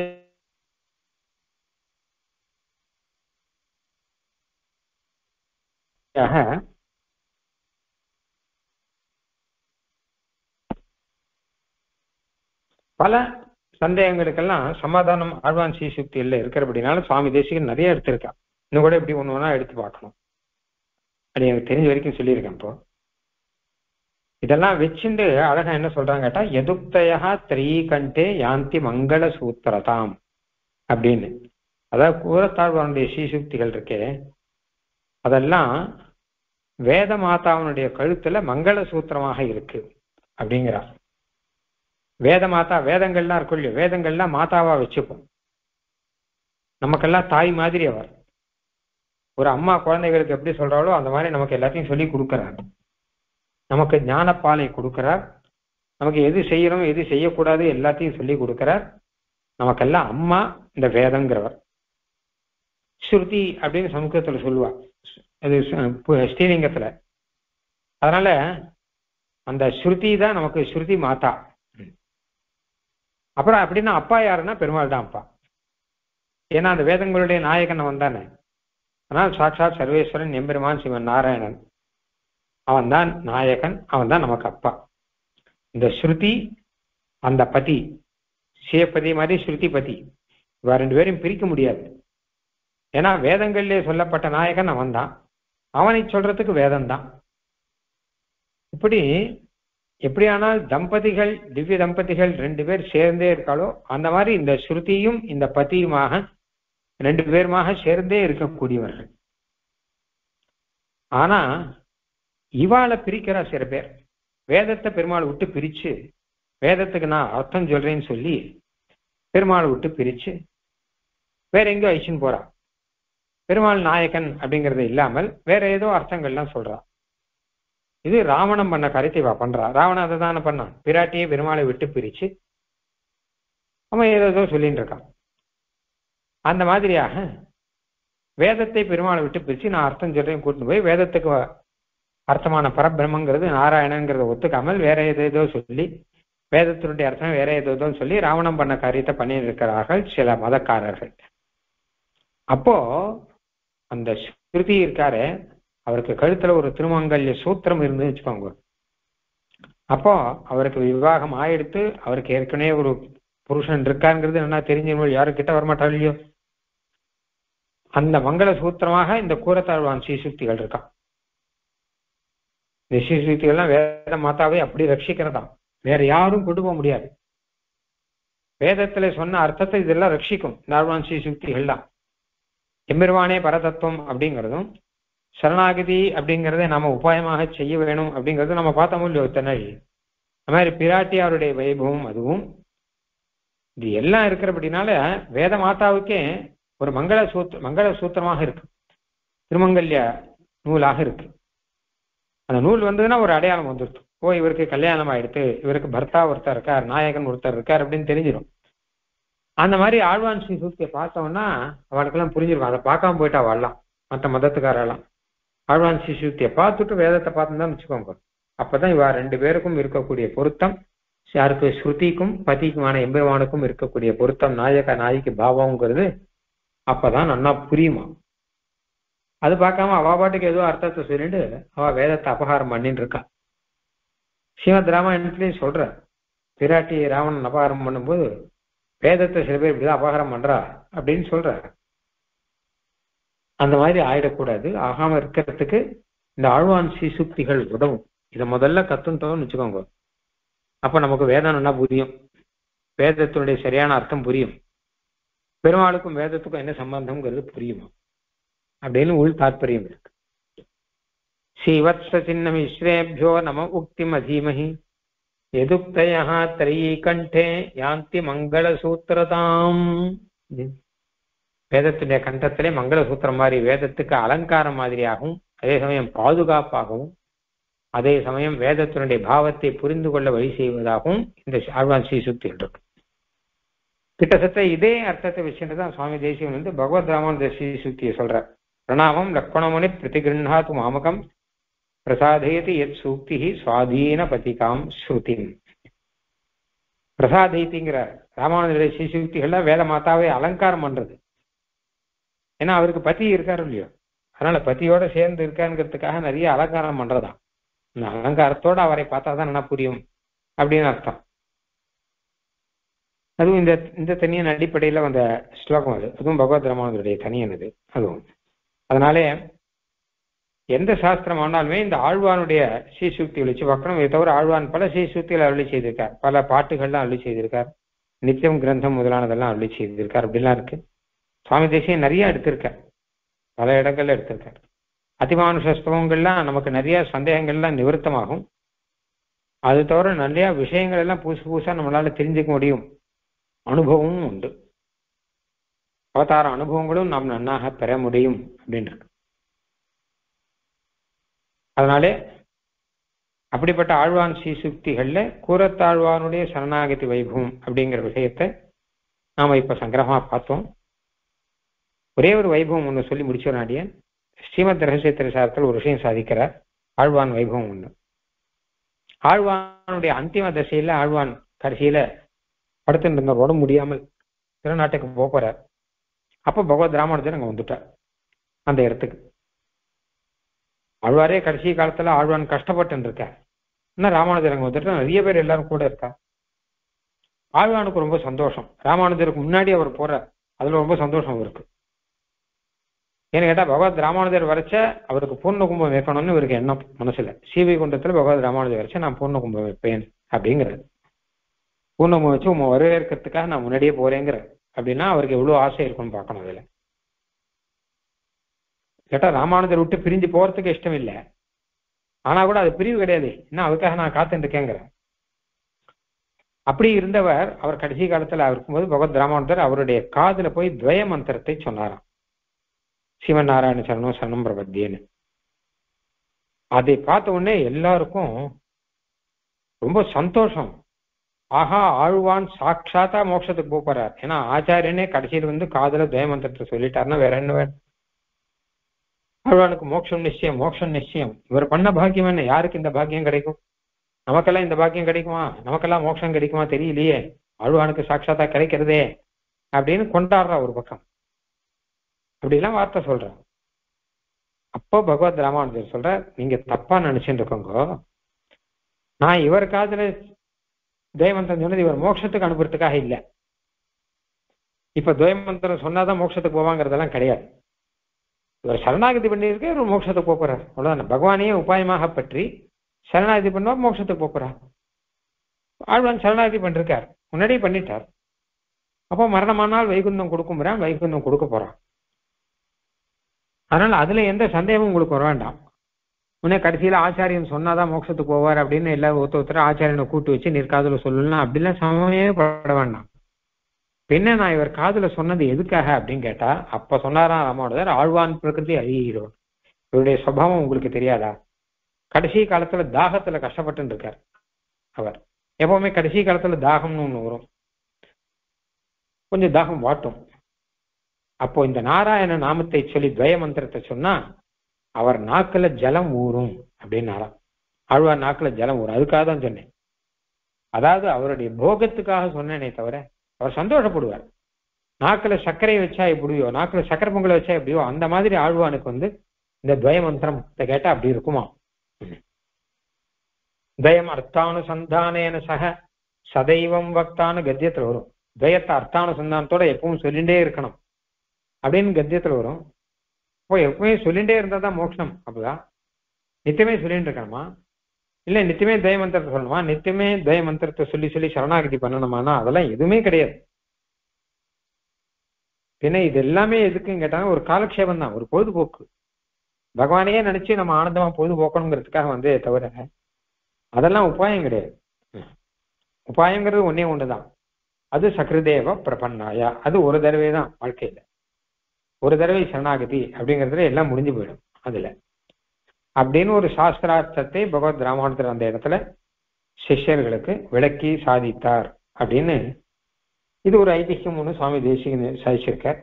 பல சந்தேகங்களுக்கெல்லாம் சமாதானம் ஆழ்வான் சீசுக்தியில் இருக்கிறபடினால சுவாமி தேசிகன் நிறைய எடுத்திருக்கா இன்னும் கூட இப்படி ஒன்று ஒன்றா எடுத்து பார்க்கணும். அது எனக்கு தெரிஞ்ச வரைக்கும் சொல்லியிருக்கேன் இப்போ. இதெல்லாம் வச்சுண்டு அழகா என்ன சொல்றாங்க கேட்டா எதுக்தயா திரீகண்டே யாந்தி மங்கள சூத்திரதாம் அப்படின்னு. அதாவது கூரத்தாழ்வானுடைய சீசுக்திகள் இருக்கே அதெல்லாம் வேத மாதாவினுடைய கழுத்துல மங்கள சூத்திரமாக இருக்கு அப்படிங்கிறார் வேத மாதா வேதங்கள்லாம் இருக்கும் இல்லையோ வேதங்கள்லாம் மாதாவா வச்சுப்போம். நமக்கெல்லாம் தாய் மாதிரி அவர். ஒரு அம்மா குழந்தைகளுக்கு எப்படி சொல்றாளோ அந்த மாதிரி நமக்கு எல்லாத்தையும் சொல்லி கொடுக்கிறார். நமக்கு ஞானப்பாலை கொடுக்கிறார். நமக்கு எது செய்யணும் எது செய்யக்கூடாது எல்லாத்தையும் சொல்லி கொடுக்கிறார். நமக்கெல்லாம் அம்மா இந்த வேதங்கிறவர். ஸ்ருதி அப்படின்னு சமஸ்கிருதத்துல சொல்லுவா. அது ஸ்ரீலிங்கத்துல. அதனால அந்த ஸ்ருதி தான் நமக்கு ஸ்ருதி மாதா. அப்புறம் அப்படின்னா அப்பா யாருன்னா பெருமாள் தான் அப்பா. ஏன்னா அந்த வேதங்களுடைய நாயகன் அவன் தானே. ஆனால் சாட்சாத் சர்வேஸ்வரன் எம்பெருமான் சிவன் நாராயணன். அவன் தான் நாயகன் அவன் தான் நமக்கு அப்பா. இந்த ஸ்ருதி அந்த பதி சிவபதி மாதிரி ஸ்ருதி பதி இவ ரெண்டு பேரையும் பிரிக்க முடியாது. ஏன்னா வேதங்களிலே சொல்லப்பட்ட நாயகன் அவன் தான் அவனை சொல்றதுக்கு வேதம் தான் இப்படி எப்படியானால் தம்பதிகள் திவ்ய தம்பதிகள் ரெண்டு பேர் சேர்ந்தே இருக்காளோ அந்த மாதிரி இந்த ஸ்ருதியும் இந்த பதியுமாக ரெண்டு பேருமாக சேர்ந்தே இருக்கக்கூடியவர்கள். ஆனா இவாளை பிரிக்கிறா சில பேர். வேதத்தை பெருமாள் விட்டு பிரிச்சு வேதத்துக்கு நான் அர்த்தம் சொல்றேன்னு சொல்லி பெருமாள் விட்டு பிரிச்சு வேற எங்கேயோ ஐச்சின்னு போறா. பெருமாள் நாயகன் அப்படிங்கறது இல்லாமல் வேற ஏதோ அர்த்தங்கள்லாம் சொல்றா. இது ராவணம் பண்ண கருத்தை வா பண்றா. ராவணன் அதை தானே பண்ணான். பிராட்டியை பெருமாளை விட்டு பிரிச்சு அவன் ஏதோ சொல்லிட்டு இருக்கான். அந்த மாதிரியாக வேதத்தை பெருமாளை விட்டு பிரிச்சு நான் அர்த்தம் சொல்றேன் கூட்டிட்டு போய் வேதத்துக்கு அர்த்தமான பரபிரம்மங்கிறது நாராயணங்கிறத ஒத்துக்காமல் வேற ஏதேதோ சொல்லி வேதத்தினுடைய அர்த்தம் வேற ஏதோ சொல்லி ராவணம் பண்ண காரியத்தை பண்ணிட்டு இருக்கிறார்கள் சில மதக்காரர்கள். அப்போ அந்த ஸ்ருதி இருக்காரு அவருக்கு கழுத்துல ஒரு திருமங்கல்ய சூத்திரம் இருந்து வச்சுக்கோங்க. அப்போ அவருக்கு விவாகம் ஆயிடுத்து அவருக்கு ஏற்கனவே ஒரு புருஷன் இருக்காங்கிறது என்ன தெரிஞ்சவங்க யாரும் கிட்ட வரமாட்டா இல்லையோ? அந்த மங்கள சூத்திரமாக இந்த கூரத்தாழ்வான் ஸ்ரீசுக்திகள் இருக்கான். இந்த ஸ்ரீசுக்திகள்லாம் வேத மாதாவை அப்படி ரட்சிக்கிறதாம். வேற யாரும் கொண்டு போக முடியாது. வேதத்துல சொன்ன அர்த்தத்தை இதெல்லாம் ரட்சிக்கும். இந்த ஆழ்வான் ஸ்ரீசுக்திகள்லாம். எம்பெருவானே பரதத்துவம் அப்படிங்கிறதும் சரணாகதி அப்படிங்கிறத நாம உபாயமாக செய்ய வேணும் அப்படிங்கிறது நம்ம பார்த்தோம் இல்லையோ இத்தனை அது மாதிரி பிராட்டியாருடைய வைபவம் அதுவும். இது எல்லாம் இருக்கிறபடினால வேத மாதாவுக்கே ஒரு மங்கள சூத்திர மங்கள சூத்திரமாக இருக்கு. திருமங்கல்ய நூலாக இருக்கு. அந்த நூல் வந்ததுன்னா ஒரு அடையாளம் வந்துருது. ஓ இவருக்கு கல்யாணம் ஆயிடுத்து இவருக்கு பர்த்தா ஒருத்தர் இருக்கார் நாயகன் ஒருத்தர் இருக்கார் அப்படின்னு தெரிஞ்சிடும் அந்த மாதிரி ஆழ்வான் ஸ்ரீ சூக்தியை பார்த்தோம்னா அவளுக்கெல்லாம் புரிஞ்சிருக்கும். அதை பார்க்காம போயிட்டா வாழலாம் மற்ற மதத்துக்காரெல்லாம். ஆழ்வான் ஸ்ரீ சூக்தியை பார்த்துட்டு வேதத்தை பார்த்துதான் வச்சுக்கோங்க. அப்பதான் இவா ரெண்டு பேருக்கும் இருக்கக்கூடிய பொருத்தம் யாருக்கு? ஸ்ருதிக்கும் பதிக்குமான எம்பெருமானுக்கும் இருக்கக்கூடிய பொருத்தம். நாயக நாய்க்கு பாவம்ங்கிறது அப்பதான் நன்னா புரியுமா? அது பார்க்காம அவ பாட்டுக்கு ஏதோ அர்த்தத்தை சொல்லிட்டு அவ வேதத்தை அபகாரம் பண்ணிட்டு இருக்கா. ஸ்ரீமத் ராமாயணத்திலையும் சொல்ற. பிராட்டி ராவணன் அபகாரம் பண்ணும்போது வேதத்தை சில பேர் இப்படிதான் அபகாரம் பண்றா அப்படின்னு சொல்ற. அந்த மாதிரி ஆயிடக்கூடாது. ஆகாம இருக்கிறதுக்கு இந்த ஆழ்வான் சீசுக்திகள் உதவும். இதை முதல்ல கத்துட்டோம்னு வச்சுக்கோங்க. அப்ப நமக்கு வேதம் நல்லா புரியும். வேதத்தினுடைய சரியான அர்த்தம் புரியும். பெருமாளுக்கும் வேதத்துக்கும் என்ன சம்பந்தம்ங்கிறது புரியுமா? அப்படின்னு உள் தாற்பயம் இருக்கு. ஸ்ரீவத்ஸ சின்ன மிஸ்ரேபியோ நம உக்திம் அதீமஹி எதுக்தயா திரையீ கண்டே யாந்தி மங்கள சூத்திரதாம். வேதத்துடைய கண்டத்திலே மங்கள சூத்திரம் மாதிரி வேதத்துக்கு அலங்காரம் மாதிரியாகவும் அதே சமயம் பாதுகாப்பாகவும் அதே சமயம் வேதத்தினுடைய பாவத்தை புரிந்து கொள்ள வழி செய்வதாகவும் இந்த ஆழ்வான் ஸ்ரீ சுத்தி இருக்கு. கிட்டத்தட்ட இதே அர்த்தத்தை வச்சுட்டு தான் சுவாமி தேசியம் வந்து பகவத் ராமானுஜ ஸ்ரீ சுத்தியை சொல்ற பிரணாமம் லக்ஷணமுனி பிரதிகிருண்ணாத்து மாமகம் பிரசாதயதி எத் சூக்தி சுவாதீன பதிகாம் ஸ்ருதி பிரசாதயத்திங்கிற ராமானுஜருடைய ஸ்ரீசுக்திகள்லாம் வேத மாதாவை அலங்காரம் பண்றது. ஏன்னா அவருக்கு பதி இருக்காரு இல்லையோ? அதனால பத்தியோட சேர்ந்து இருக்காங்கிறதுக்காக நிறைய அலங்காரம் பண்றதான் அலங்காரத்தோட அவரை பார்த்தா தான் என்ன புரியும் அப்படின்னு அர்த்தம். அதுவும் இந்த இந்த தனியின் அடிப்படையில வந்த ஸ்லோகம் அது. அதுவும் பகவத் ராமானுடைய தனியன் அது அதுவும். அதனாலே எந்த சாஸ்திரம் ஆனாலுமே இந்த ஆழ்வானுடைய ஸ்ரீசூக்தி வச்சு பார்க்கணும் இதை தவிர ஆழ்வான் பல ஸ்ரீசூக்திகள் அருளி செய்திருக்கார். பல பாட்டுகள்லாம் அருளி செய்திருக்கார். நித்தியம் கிரந்தம் முதலானதெல்லாம் அருளி செய்திருக்கார். அப்படிலாம் இருக்கு. சுவாமி தேசியம் நிறைய எடுத்திருக்கார். பல இடங்கள்ல எடுத்திருக்கார். அதிமானுஷ ஸ்தவங்கள்லாம் நமக்கு நிறைய சந்தேகங்கள்லாம் நிவர்த்தமாகும். அது தவிர நிறைய விஷயங்கள் எல்லாம் புதுசு புதுசா நம்மளால தெரிஞ்சுக்க முடியும். அனுபவமும் உண்டு. அவதார அனுபவங்களும் நாம் நன்னாக பெற முடியும் அப்படின்னு அதனாலே அப்படிப்பட்ட ஆழ்வான் சீசுக்திகள்ல கூரத்தாழ்வானுடைய சரணாகதி வைபவம் அப்படிங்கிற விஷயத்தை நாம இப்ப சங்கிரமா பார்த்தோம். ஒரே ஒரு வைபவம் ஒன்று சொல்லி முடிச்சோம் நாடியன் ஸ்ரீமத் ரகசிய திரசாரத்தில் ஒரு விஷயம் சாதிக்கிறார். ஆழ்வான் வைபவம் ஒண்ணு. ஆழ்வானுடைய அந்திம தசையில ஆழ்வான் கடைசியில படுத்துட்டு இருந்த உடம்பு முடியாமல் திருநாட்டுக்கு போக போறார். அப்ப பகவத் ராமானுஜன் அங்க வந்துட்டார். அந்த இடத்துக்கு. ஆழ்வாரே கடைசி காலத்துல ஆழ்வான் கஷ்டப்பட்டு இருக்கார். இன்னும் ராமானுஜர் அங்க வந்துட்டு நிறைய பேர் எல்லாரும் கூட இருக்கா ஆழ்வானுக்கு ரொம்ப சந்தோஷம். ராமானுஜருக்கு முன்னாடி அவர் போறார். அதுல ரொம்ப சந்தோஷம் இருக்கு ஏன்னு கேட்டா பகவத் ராமானுஜர் வரைச்ச அவருக்கு பூர்ண கும்பம் வைக்கணும்னு இவருக்கு எண்ணம் மனசுல. சீவை குண்டத்துல பகவத் ராமானுஜர் வரைச்ச நான் பூர்ண கும்பம் வைப்பேன் அப்படிங்கிறது. பூர்ணம் வச்சு உங்க வரவேற்கிறதுக்காக நான் முன்னாடியே போறேங்கிற அப்படின்னா அவருக்கு எவ்வளவு ஆசை இருக்கும்னு பார்க்கணும் அதுல. கேட்டா ராமானுஜர் விட்டு பிரிஞ்சு போறதுக்கு இஷ்டம் இல்லை. ஆனா கூட அது பிரிவு கிடையாது. இன்னும் அதுக்காக நான் காத்துட்டு இருக்கேங்கிற அப்படி இருந்தவர் அவர் கடைசி காலத்துல இருக்கும்போது பகவத் ராமானுஜர் அவருடைய காதுல போய் துவய மந்திரத்தை சொன்னாராம். சிவன் நாராயண சரணம் சரணம் பிரபத்தியன்னு. அதை பார்த்த உடனே எல்லாருக்கும் ரொம்ப சந்தோஷம். ஆஹா ஆழ்வான் சாட்சாத்தா மோட்சத்துக்கு போக போறார் ஏன்னா ஆச்சாரியனே கடைசியில் வந்து காதல துவயமந்திரத்தை சொல்லிட்டாருன்னா வேற என்ன வேணும்? ஆழ்வானுக்கு மோட்சம் நிச்சயம் மோட்சம் நிச்சயம். இவர் பண்ண பாக்கியம் என்ன? யாருக்கு இந்த பாக்கியம் கிடைக்கும்? நமக்கெல்லாம் இந்த பாக்கியம் கிடைக்குமா? நமக்கெல்லாம் மோட்சம் கிடைக்குமா? தெரியலையே. ஆழ்வானுக்கு சாட்சாத்தா கிடைக்கிறதே அப்படின்னு கொண்டாடுறா ஒரு பக்கம். அப்படிலாம் வார்த்தை சொல்ற அப்போ பகவத் ராமானுஜர் சொல்ற நீங்க தப்பா நினைச்சுட்டு இருக்கோங்கோ. நான் இவர் காதுல துவயமந்திரம் சொன்னது இவர் மோட்சத்துக்கு அனுப்புறதுக்காக இல்லை. இப்ப துவயமந்திரம் சொன்னாதான் மோட்சத்துக்கு போவாங்கிறதெல்லாம் கிடையாது. இவர் சரணாகதி பண்ணியிருக்க இவர் மோட்சத்துக்கு போப் போறார். அவ்வளவுதான். பகவானையே உபாயமாக பற்றி சரணாகதி பண்ணுவா மோட்சத்துக்கு போப் போறார். ஆழ்வான் சரணாகதி பண்ணிருக்கார். முன்னாடியே பண்ணிட்டார். அப்போ மரணமானால் வைகுந்தம் கொடுக்கும்றான் வைகுந்தம் கொடுக்க போறான். அதனால அதுல எந்த சந்தேகமும் உங்களுக்கு வர வேண்டாம். உடனே கடைசியில ஆச்சாரியன் சொன்னாதான் மோட்சத்துக்கு போவார் அப்படின்னு எல்லா ஒருத்த ஒருத்தர் ஆச்சாரியனை கூட்டு வச்சு நீர் சொல்லலாம். அப்படிலாம் சமமே பட வேண்டாம். பின்ன நான் இவர் காதுல சொன்னது எதுக்காக? அப்படின்னு கேட்டா அப்ப சொன்னாராம் ராமானுஜர் ஆழ்வான் பிரகிருதி அறிகிறோம். இவருடைய சுபாவம் உங்களுக்கு தெரியாதா? கடைசி காலத்துல தாகத்துல கஷ்டப்பட்டு இருக்கார் அவர். எப்பவுமே கடைசி காலத்துல தாகம்னு ஒண்ணு வரும். கொஞ்சம் தாகம் வாட்டும். அப்போ இந்த நாராயண நாமத்தை சொல்லி துவய மந்திரத்தை சொன்னா அவர் நாக்குல ஜலம் ஊறும் அப்படின்னாராம். ஆழ்வார் நாக்குல ஜலம் ஊறும். அதுக்காக தான் சொன்னேன். அதாவது அவருடைய போகத்துக்காக சொன்னேனே தவிர அவர் சந்தோஷப்படுவார். நாக்குல சர்க்கரையை வச்சா எப்படியோ நாக்குல சக்கரை பொங்கலை வச்சா எப்படியோ அந்த மாதிரி ஆழ்வானுக்கு வந்து இந்த துவய மந்திரம் கேட்டா அப்படி இருக்குமா? துவயம் அர்த்தானுசந்தானேன சக சதைவம் வக்தான கத்தியத்துல வரும். துவயத்தை அர்த்தானுசந்தானத்தோட எப்பவும் சொல்லிட்டே இருக்கணும். அப்படின்னு கத்தியத்துல வரும். இப்போ எப்பவுமே சொல்லிகிட்டே இருந்தா தான் மோட்சம். அப்படிதான் நித்தியமே சொல்லிட்டு இருக்கணுமா இல்ல நித்தியமே தய மந்திரத்தை சொல்லணுமா? நித்தியமே தய மந்திரத்தை சொல்லி சொல்லி சரணாகதி பண்ணணுமானா? அதெல்லாம் எதுவுமே கிடையாது. பின்ன இது எல்லாமே எதுக்குன்னு கேட்டாங்க ஒரு காலக்ஷேபம் தான் ஒரு பொழுதுபோக்கு. பகவானையே நினைச்சு நம்ம ஆனந்தமா பொழுதுபோக்கணுங்கிறதுக்காக வந்து தவிர அதெல்லாம் உபாயம் கிடையாது. உபாயங்கிறது ஒன்னே ஒண்ணுதான். அது சக்ருதேவ பிரபன்னாயா. அது ஒரு தடவை தான் வாழ்க்கையில. ஒரு தடவை சரணாகதி அப்படிங்கிறதுல எல்லாம் முடிஞ்சு போயிடும் அதுல. அப்படின்னு ஒரு சாஸ்திரார்த்தத்தை பகவத் ராமானுத்தர் அந்த இடத்துல சிஷ்யர்களுக்கு விளக்கி சாதித்தார் அப்படின்னு இது ஒரு ஐதிஹ்யம் ஒன்று சுவாமி தேசிகன் சாதிச்சிருக்கார்.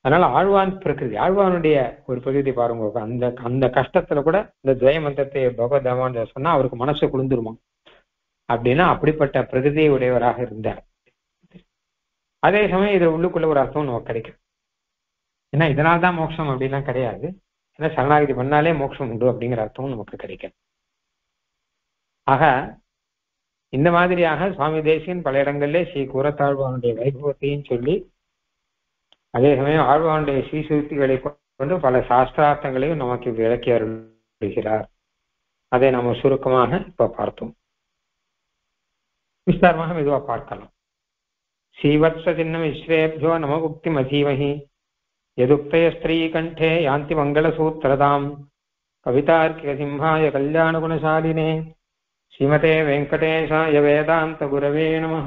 அதனால ஆழ்வான் பிரகிருதி ஆழ்வானுடைய ஒரு பிரகிருதி பாருங்க அந்த அந்த கஷ்டத்துல கூட இந்த துவய மந்திரத்தை பகவத் ராமானுஜர் சொன்னா அவருக்கு மனசு குளிந்துருமா அப்படின்னா அப்படிப்பட்ட பிரகிருதியை உடையவராக இருந்தார். அதே சமயம் இது உள்ளுக்குள்ள ஒரு அர்த்தம் நமக்கு கிடைக்கும். ஏன்னா இதனால்தான் மோட்சம் அப்படிலாம் கிடையாது. ஏன்னா சரணாகதி பண்ணாலே மோட்சம் உண்டு அப்படிங்கிற அர்த்தமும் நமக்கு கிடைக்கும். ஆக இந்த மாதிரியாக சுவாமி தேசியன் பல இடங்களிலே ஸ்ரீ கூரத்தாழ்வானுடைய வைபவத்தையும் சொல்லி அதே சமயம் ஆழ்வானுடைய ஸ்ரீசூர்த்திகளை கொண்டு பல சாஸ்திரார்த்தங்களையும் நமக்கு விளக்கி அருள்கிறார். அதை நம்ம சுருக்கமாக இப்ப பார்த்தோம். விஸ்தாரமாக மெதுவா பார்க்கலாம். ஸ்ரீவத்ஸ சின்னம் விஸ்வேபியோ நம உக்தி மதீமஹி यदुक्तय स्त्रीकण्ठे यान्ति मङ्गलसूत्रताम् कवितार्किकसिंहाय कल्याणगुणशालिने श्रीमते वेङ्कटेशाय वेदान्तगुरवे नमः।